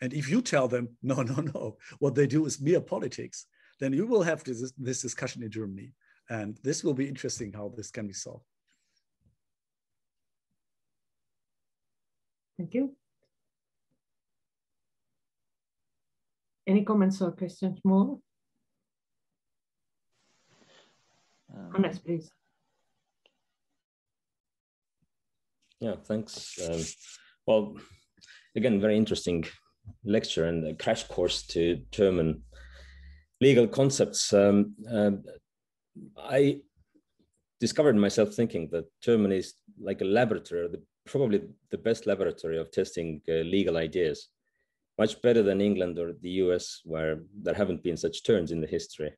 And if you tell them, no, no, no, what they do is mere politics, then you will have this, this discussion in Germany. And this will be interesting how this can be solved. Thank you. Any comments or questions more? Um, Hannes, please. Yeah, thanks. Um, well, again, very interesting lecture and a crash course to German legal concepts. Um, uh, I discovered myself thinking that Germany is like a laboratory, the, probably the best laboratory of testing uh, legal ideas, much better than England or the US, where there haven't been such turns in the history.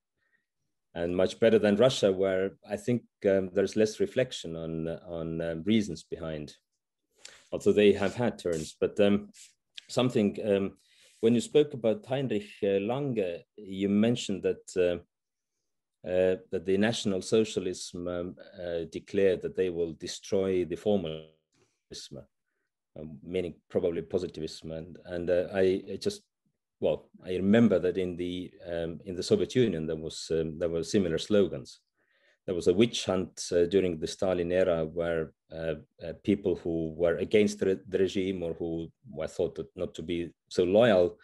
And much better than Russia, where I think um, there's less reflection on, on um, reasons behind, although they have had turns. But um, something um, when you spoke about Heinrich uh, Lange, you mentioned that uh, uh, that the National Socialism um, uh, declared that they will destroy the formalism, um, meaning probably positivism, and and uh, I, I, just well I remember that in the um, in the Soviet Union there was um, there were similar slogans. There was a witch hunt uh, during the Stalin era where people who were against the, regime or who were thought that not to be so loyal,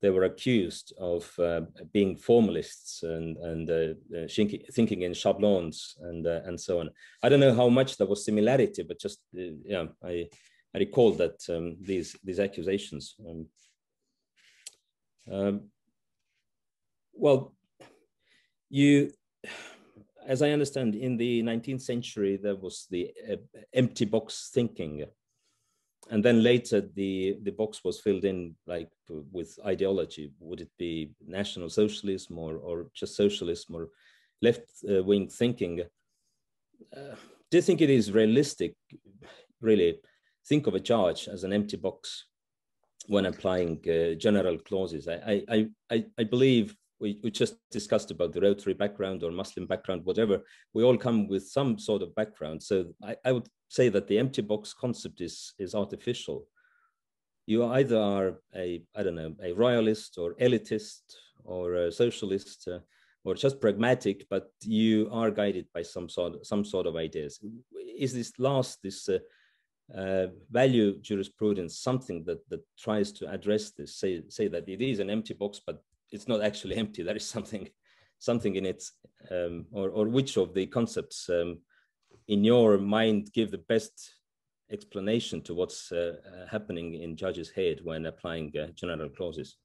they were accused of uh, being formalists and, and uh, uh, thinking in schablons and, and so on. I don't know how much there was similarity, but just, yeah, I, I recall that um, these, these accusations. Um, um, well, you as I understand, in the 19th century, there was the uh, empty box thinking. And then later, the, the box was filled in like with ideology. Would it be National Socialism or, or just socialism or left uh, wing thinking? Uh, do you think it is realistic, really, think of a charge as an empty box when applying uh, general clauses? I, I, I, I believe we, we just discussed about the Rotary background or Muslim background, whatever. We all come with some sort of background. So I, I would say that the empty box concept is, is artificial. You either are a, I don't know, a royalist or elitist or a socialist uh, or just pragmatic, but you are guided by some sort of, some sort of ideas. Is this last, this uh, uh, value jurisprudence something that, that tries to address this, say, say that it is an empty box, but it's not actually empty. There is something, something in it, um, or or which of the concepts um, in your mind give the best explanation to what's uh, uh, happening in judge's head when applying uh, general clauses.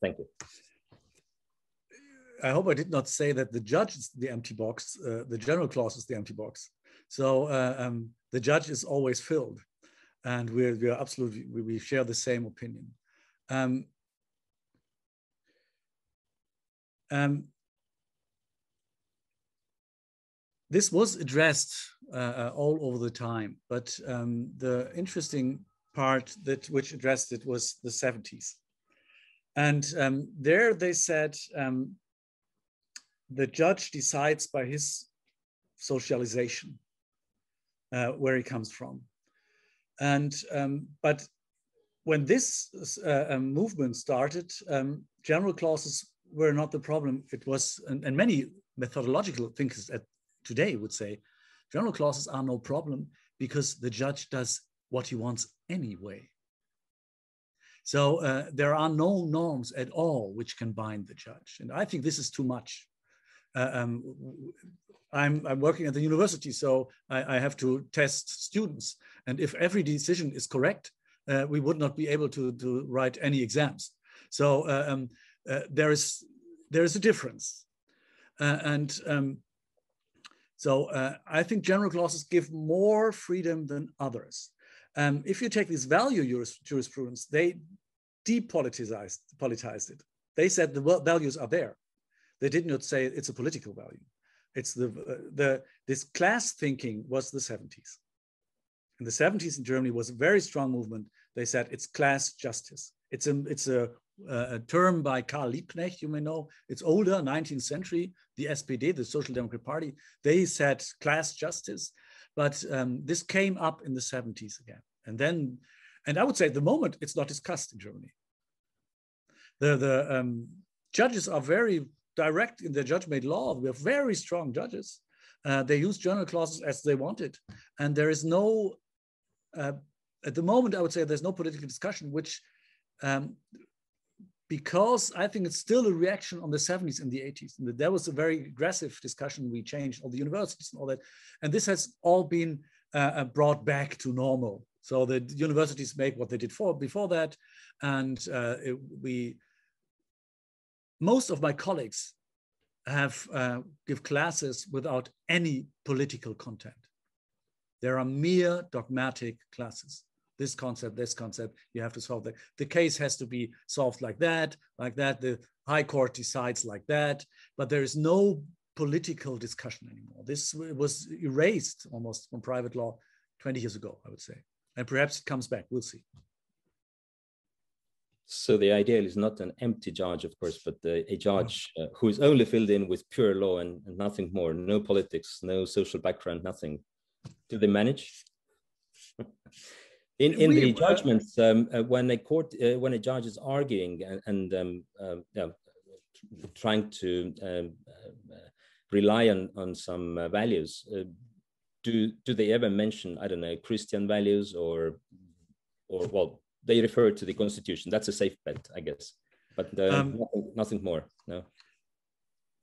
Thank you. I hope I did not say that the judge is the empty box. Uh, the general clause is the empty box. So uh, um, the judge is always filled, and we're we are absolutely we, we share the same opinion. Um, Um, this was addressed uh, uh, all over the time, but um, the interesting part that which addressed it was the 70s. And um, there they said um, the judge decides by his socialization uh, where he comes from. And um, but when this uh, um, movement started, um, general clauses were not the problem. It was, and, and many methodological thinkers at today would say, general clauses are no problem because the judge does what he wants anyway. So uh, there are no norms at all which can bind the judge. And I think this is too much. Uh, um, I'm, I'm, working at the university, so I, I, have to test students. And if every decision is correct, uh, we would not be able to, to write any exams. So uh, um, uh, there is there is a difference. Uh, and um, so uh, I think general clauses give more freedom than others. Um, if you take this value jurisprudence, they depoliticized politicized it. They said the values are there. They did not say it's a political value. It's the, uh, the this class thinking was the 70s. In the 70s in Germany was a very strong movement. They said it's class justice. It's a, it's a, a term by Karl Liebknecht, you may know. It's older, 19th century. The SPD, the Social Democratic Party, they said class justice. But um, this came up in the 70s again. And then, and I would say at the moment, it's not discussed in Germany. The, the um, judges are very direct in their judge-made law. We have very strong judges. Uh, they use general clauses as they wanted. And there is no, uh, at the moment, I would say there's no political discussion, which, um, because I think it's still a reaction on the 70s and the 80s. And there was a very aggressive discussion. We changed all the universities and all that. And this has all been uh, uh brought back to normal. So the universities make what they did for before that. And uh, it, we, most of my colleagues have uh, give classes without any political content. There are mere dogmatic classes. This concept, this concept, you have to solve that. The case has to be solved like that, like that. The high court decides like that, but there is no political discussion anymore. This was erased almost from private law 20 years ago, I would say. And perhaps it comes back, we'll see. So the ideal is not an empty judge, of course, but a judge uh, who is only filled in with pure law and, and, nothing more, no politics, no social background, nothing. Do they manage? in in we, the uh, judgments, um, uh, when a court, uh, when a judge is arguing and, and um, uh, trying to um, uh, rely on on some values, do do they ever mention I don't know Christian values or or well they refer to the constitution. That's a safe bet, I guess, but uh, um, nothing, nothing, more. No.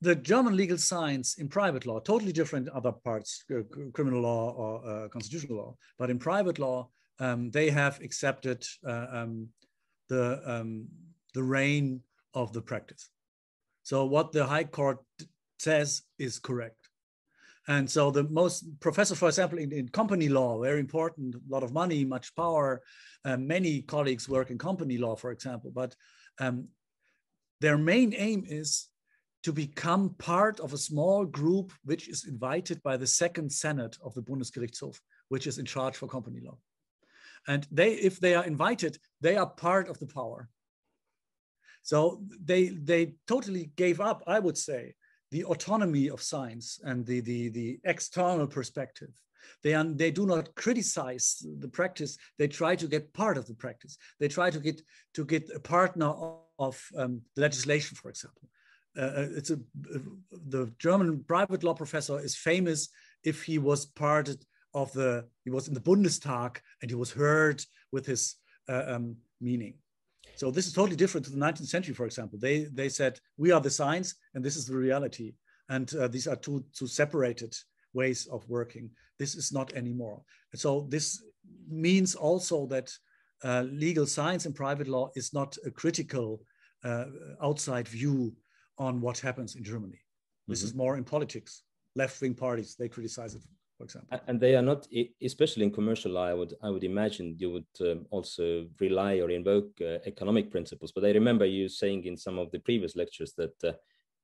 The German legal science in private law, totally different other parts, uh, criminal law or uh, constitutional law, but in private law, um, they have accepted uh, um, the um, the reign of the practice. So what the High Court says is correct. And so the most professor, for example, in, in company law, very important, a lot of money, much power. Uh, many colleagues work in company law, for example, but um, their main aim is to become part of a small group which is invited by the second senate of the Bundesgerichtshof, which is in charge for company law. And they, if they are invited, they are part of the power. So they, they totally gave up, I would say, the autonomy of science and the, the, the external perspective. They, are, they do not criticize the practice. They try to get part of the practice. They try to get, to get a partner of um, legislation, for example. Uh, uh it's a, the German private law professor is famous if he was part of the, he was in the Bundestag and he was heard with his uh, um, meaning. So this is totally different to the 19th century, for example. They, they said, we are the science and this is the reality. And uh, these are two, two separated ways of working. This is not anymore. And so this means also that uh, legal science and private law is not a critical uh, outside view on what happens in Germany. This mm -hmm. is more in politics. Left-wing parties, they criticize it for example. And they are not, especially in commercial law, I would, I would imagine you would um, also rely or invoke uh, economic principles. But I remember you saying in some of the previous lectures that uh,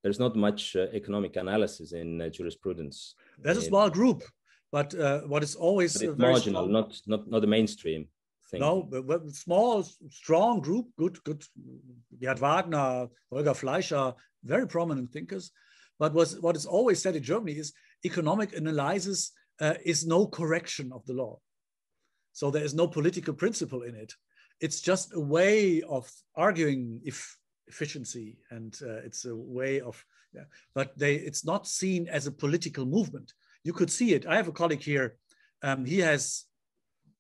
there's not much uh, economic analysis in uh, jurisprudence. There's a small group, but uh, what is always marginal, strong, not not not the mainstream. Thing. No, but small, strong group, good, good. Gerhard Wagner, Holger Fleischer, very prominent thinkers. But what is always said in Germany is economic analysis uh, is no correction of the law. So there is no political principle in it. It's just a way of arguing if efficiency and uh, it's a way of yeah, but they it's not seen as a political movement. You could see it. I have a colleague here um, he has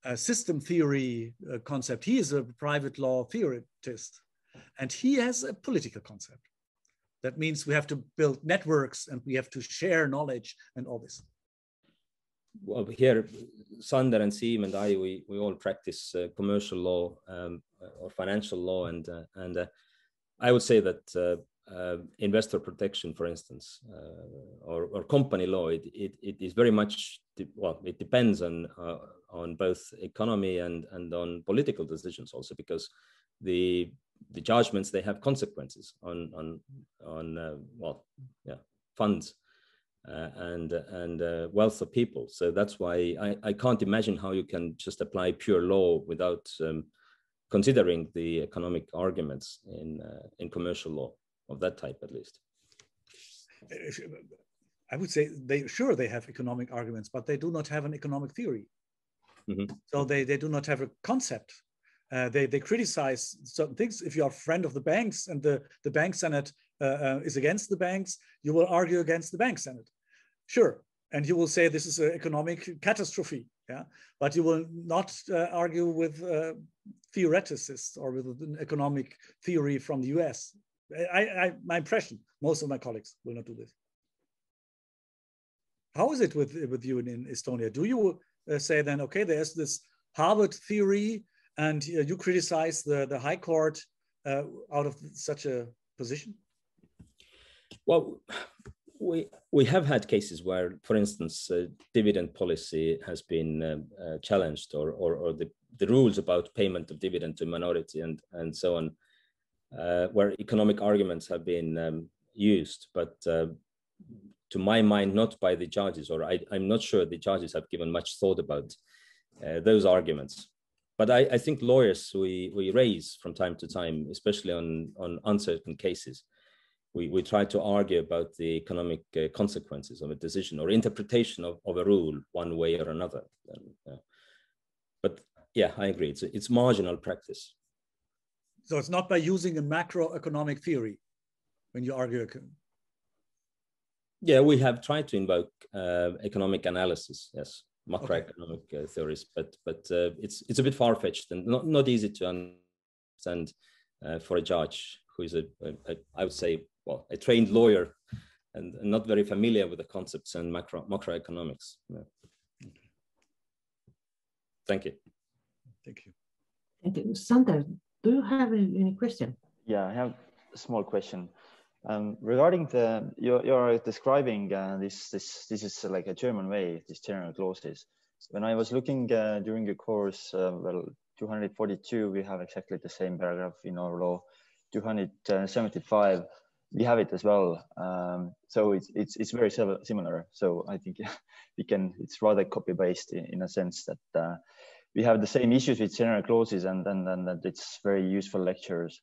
a system theory uh, concept. He is a private law theorist and he has a political concept. That means we have to build networks and we have to share knowledge and all this well here sander and Siim and i we, we all practice uh, commercial law um, or financial law and uh, and uh, I would say that uh, uh, investor protection, for instance, uh, or, or, company law, it, it, it is very much well. It depends on on both economy and and on political decisions also, because the the judgments they have consequences on on on well yeah funds uh, and and wealth of people. So that's why I, I can't imagine how you can just apply pure law without um, considering the economic arguments in uh, in commercial law of that type at least. I would say they sure they have economic arguments but they do not have an economic theory. Mm-hmm. so they, they do not have a concept. Uh, they, they criticize certain things. If you are a friend of the banks and the, the bank senate uh, uh, is against the banks you will argue against the bank senate sure and you will say this is an economic catastrophe yeah but you will not uh, argue with uh, theoreticists or with an economic theory from the US. I, I, my impression, most of my colleagues will not do this. How is it with, with you in, in Estonia? Do you uh, say then, okay, there's this Harvard theory and uh, you criticize the, the high court uh, out of such a position? Well, we we have had cases where, for instance, uh, dividend policy has been uh, uh, challenged, or, or, or the the rules about payment of dividend to minority and and so on, uh, where economic arguments have been um, used, but uh, to my mind, not by the judges, or I, am not sure the judges have given much thought about uh, those arguments. But I, I, think lawyers we we raise from time to time, especially on on uncertain cases, we, we try to argue about the economic uh, consequences of a decision or interpretation of, of a rule one way or another. uh, but yeah, I agree. It's, it's marginal practice. So it's not by using a macroeconomic theory when you argue. Yeah, we have tried to invoke uh, economic analysis, yes, macroeconomic okay. uh, theories, but but uh, it's it's a bit far fetched and not not easy to understand uh, for a judge who is a, a, a I would say well, a trained lawyer and, and not very familiar with the concepts and macro macroeconomics. Yeah. Thank you. Thank you. Thank you. Sander, do you have any question? Yeah, I have a small question. Um, regarding the you're, you're describing uh, this this this is like a German way these general clauses. When I was looking uh, during the course, uh, well, 242 we have exactly the same paragraph in our law. 275 we have it as well. Um, so it's, it's, it's very similar. So I think we can, it's rather copy based in, in, a sense that uh, we have the same issues with general clauses and, and, and that it's very useful lectures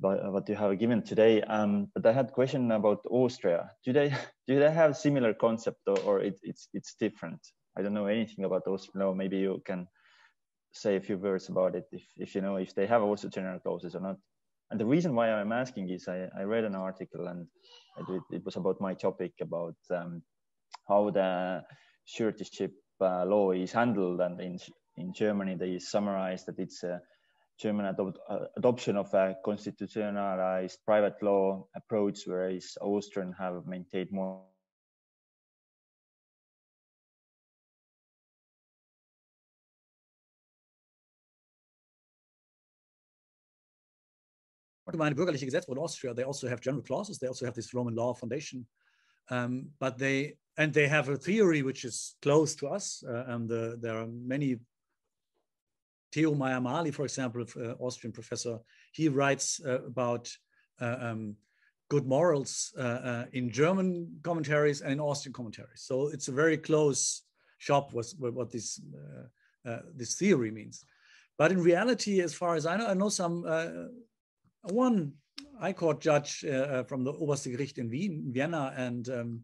but what you have given today. Um, but I had a question about Austria. Do they, do they have similar concept or, or it, it's, it's different? I don't know anything about Austria. No, maybe you can say a few words about it if, if you know if they have also general clauses or not. And the reason why I'm asking is I, I read an article and it, it, was about my topic about um, how the suretyship uh, law is handled. And in, in Germany, they summarize that it's a German uh, adoption of a constitutionalized private law approach, whereas Austrian have maintained more allgemeine bürgerliche Gesetzbuch in Austria, they also have general clauses. They also have this Roman law foundation. Um, but they, and they have a theory which is close to us. Uh, and the, there are many, Theo Mayer-Maly, for example, uh, Austrian professor, he writes uh, about uh, um, good morals uh, uh, in German commentaries and in Austrian commentaries. So it's a very close shop was what this uh, uh, this theory means. But in reality, as far as I know, I know some uh, one High Court judge from the Oberste Gericht in Wien, Vienna, and um,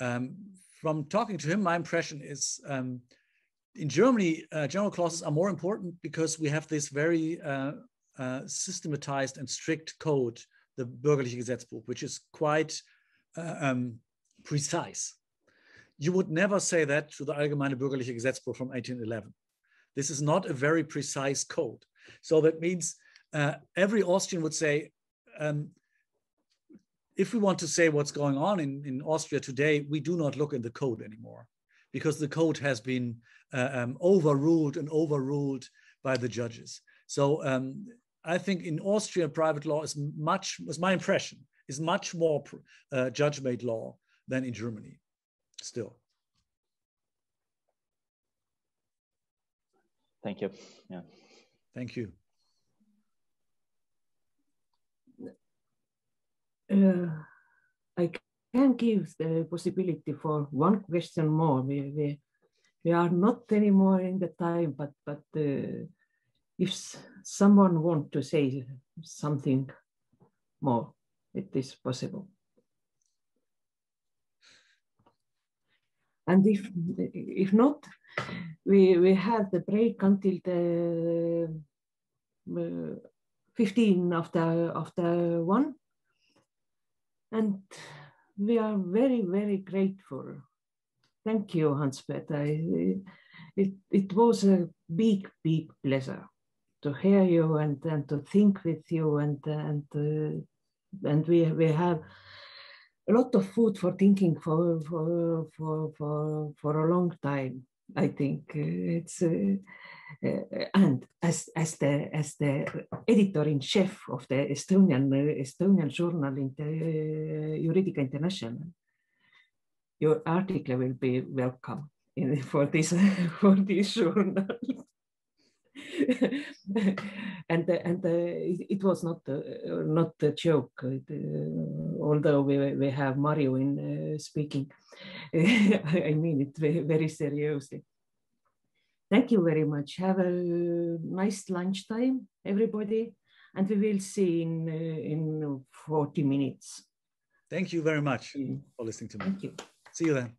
um, from talking to him, my impression is um, in Germany, uh, general clauses are more important because we have this very uh, uh, systematized and strict code, the Bürgerliche Gesetzbuch, which is quite uh, um, precise. You would never say that to the Allgemeine Bürgerliche Gesetzbuch from 1811. This is not a very precise code. So that means uh, every Austrian would say, um, if we want to say what's going on in, in Austria today, we do not look in the code anymore because the code has been uh, um, overruled and overruled by the judges. So um, I think in Austria, private law is much, was my impression, is much more uh, judge-made law than in Germany still. Thank you. Yeah. Thank you. Uh, I can give the possibility for one question more. We, we, we are not anymore in the time, but, but uh, if someone want to say something more, it is possible. And if, if not, we, we have the break until the uh, 15 after, after one. And we are very, very grateful. Thank you, Hans Peter. It, it was a big, big pleasure to hear you and, and to think with you and, and, uh, and we, we have a lot of food for thinking for, for, for, for, for a long time. I think it's uh, uh, and as as the as the editor in chief of the Estonian uh, Estonian journal in the uh, Juridica International, your article will be welcome in, for this for this journal. and and uh, it was not uh, not a joke. Uh, although we we have Mario in speaking, I mean it very seriously. Thank you very much. Have a nice lunchtime, everybody, and we will see in uh, in 40 minutes. Thank you very much mm. for listening to me. Thank you. See you then.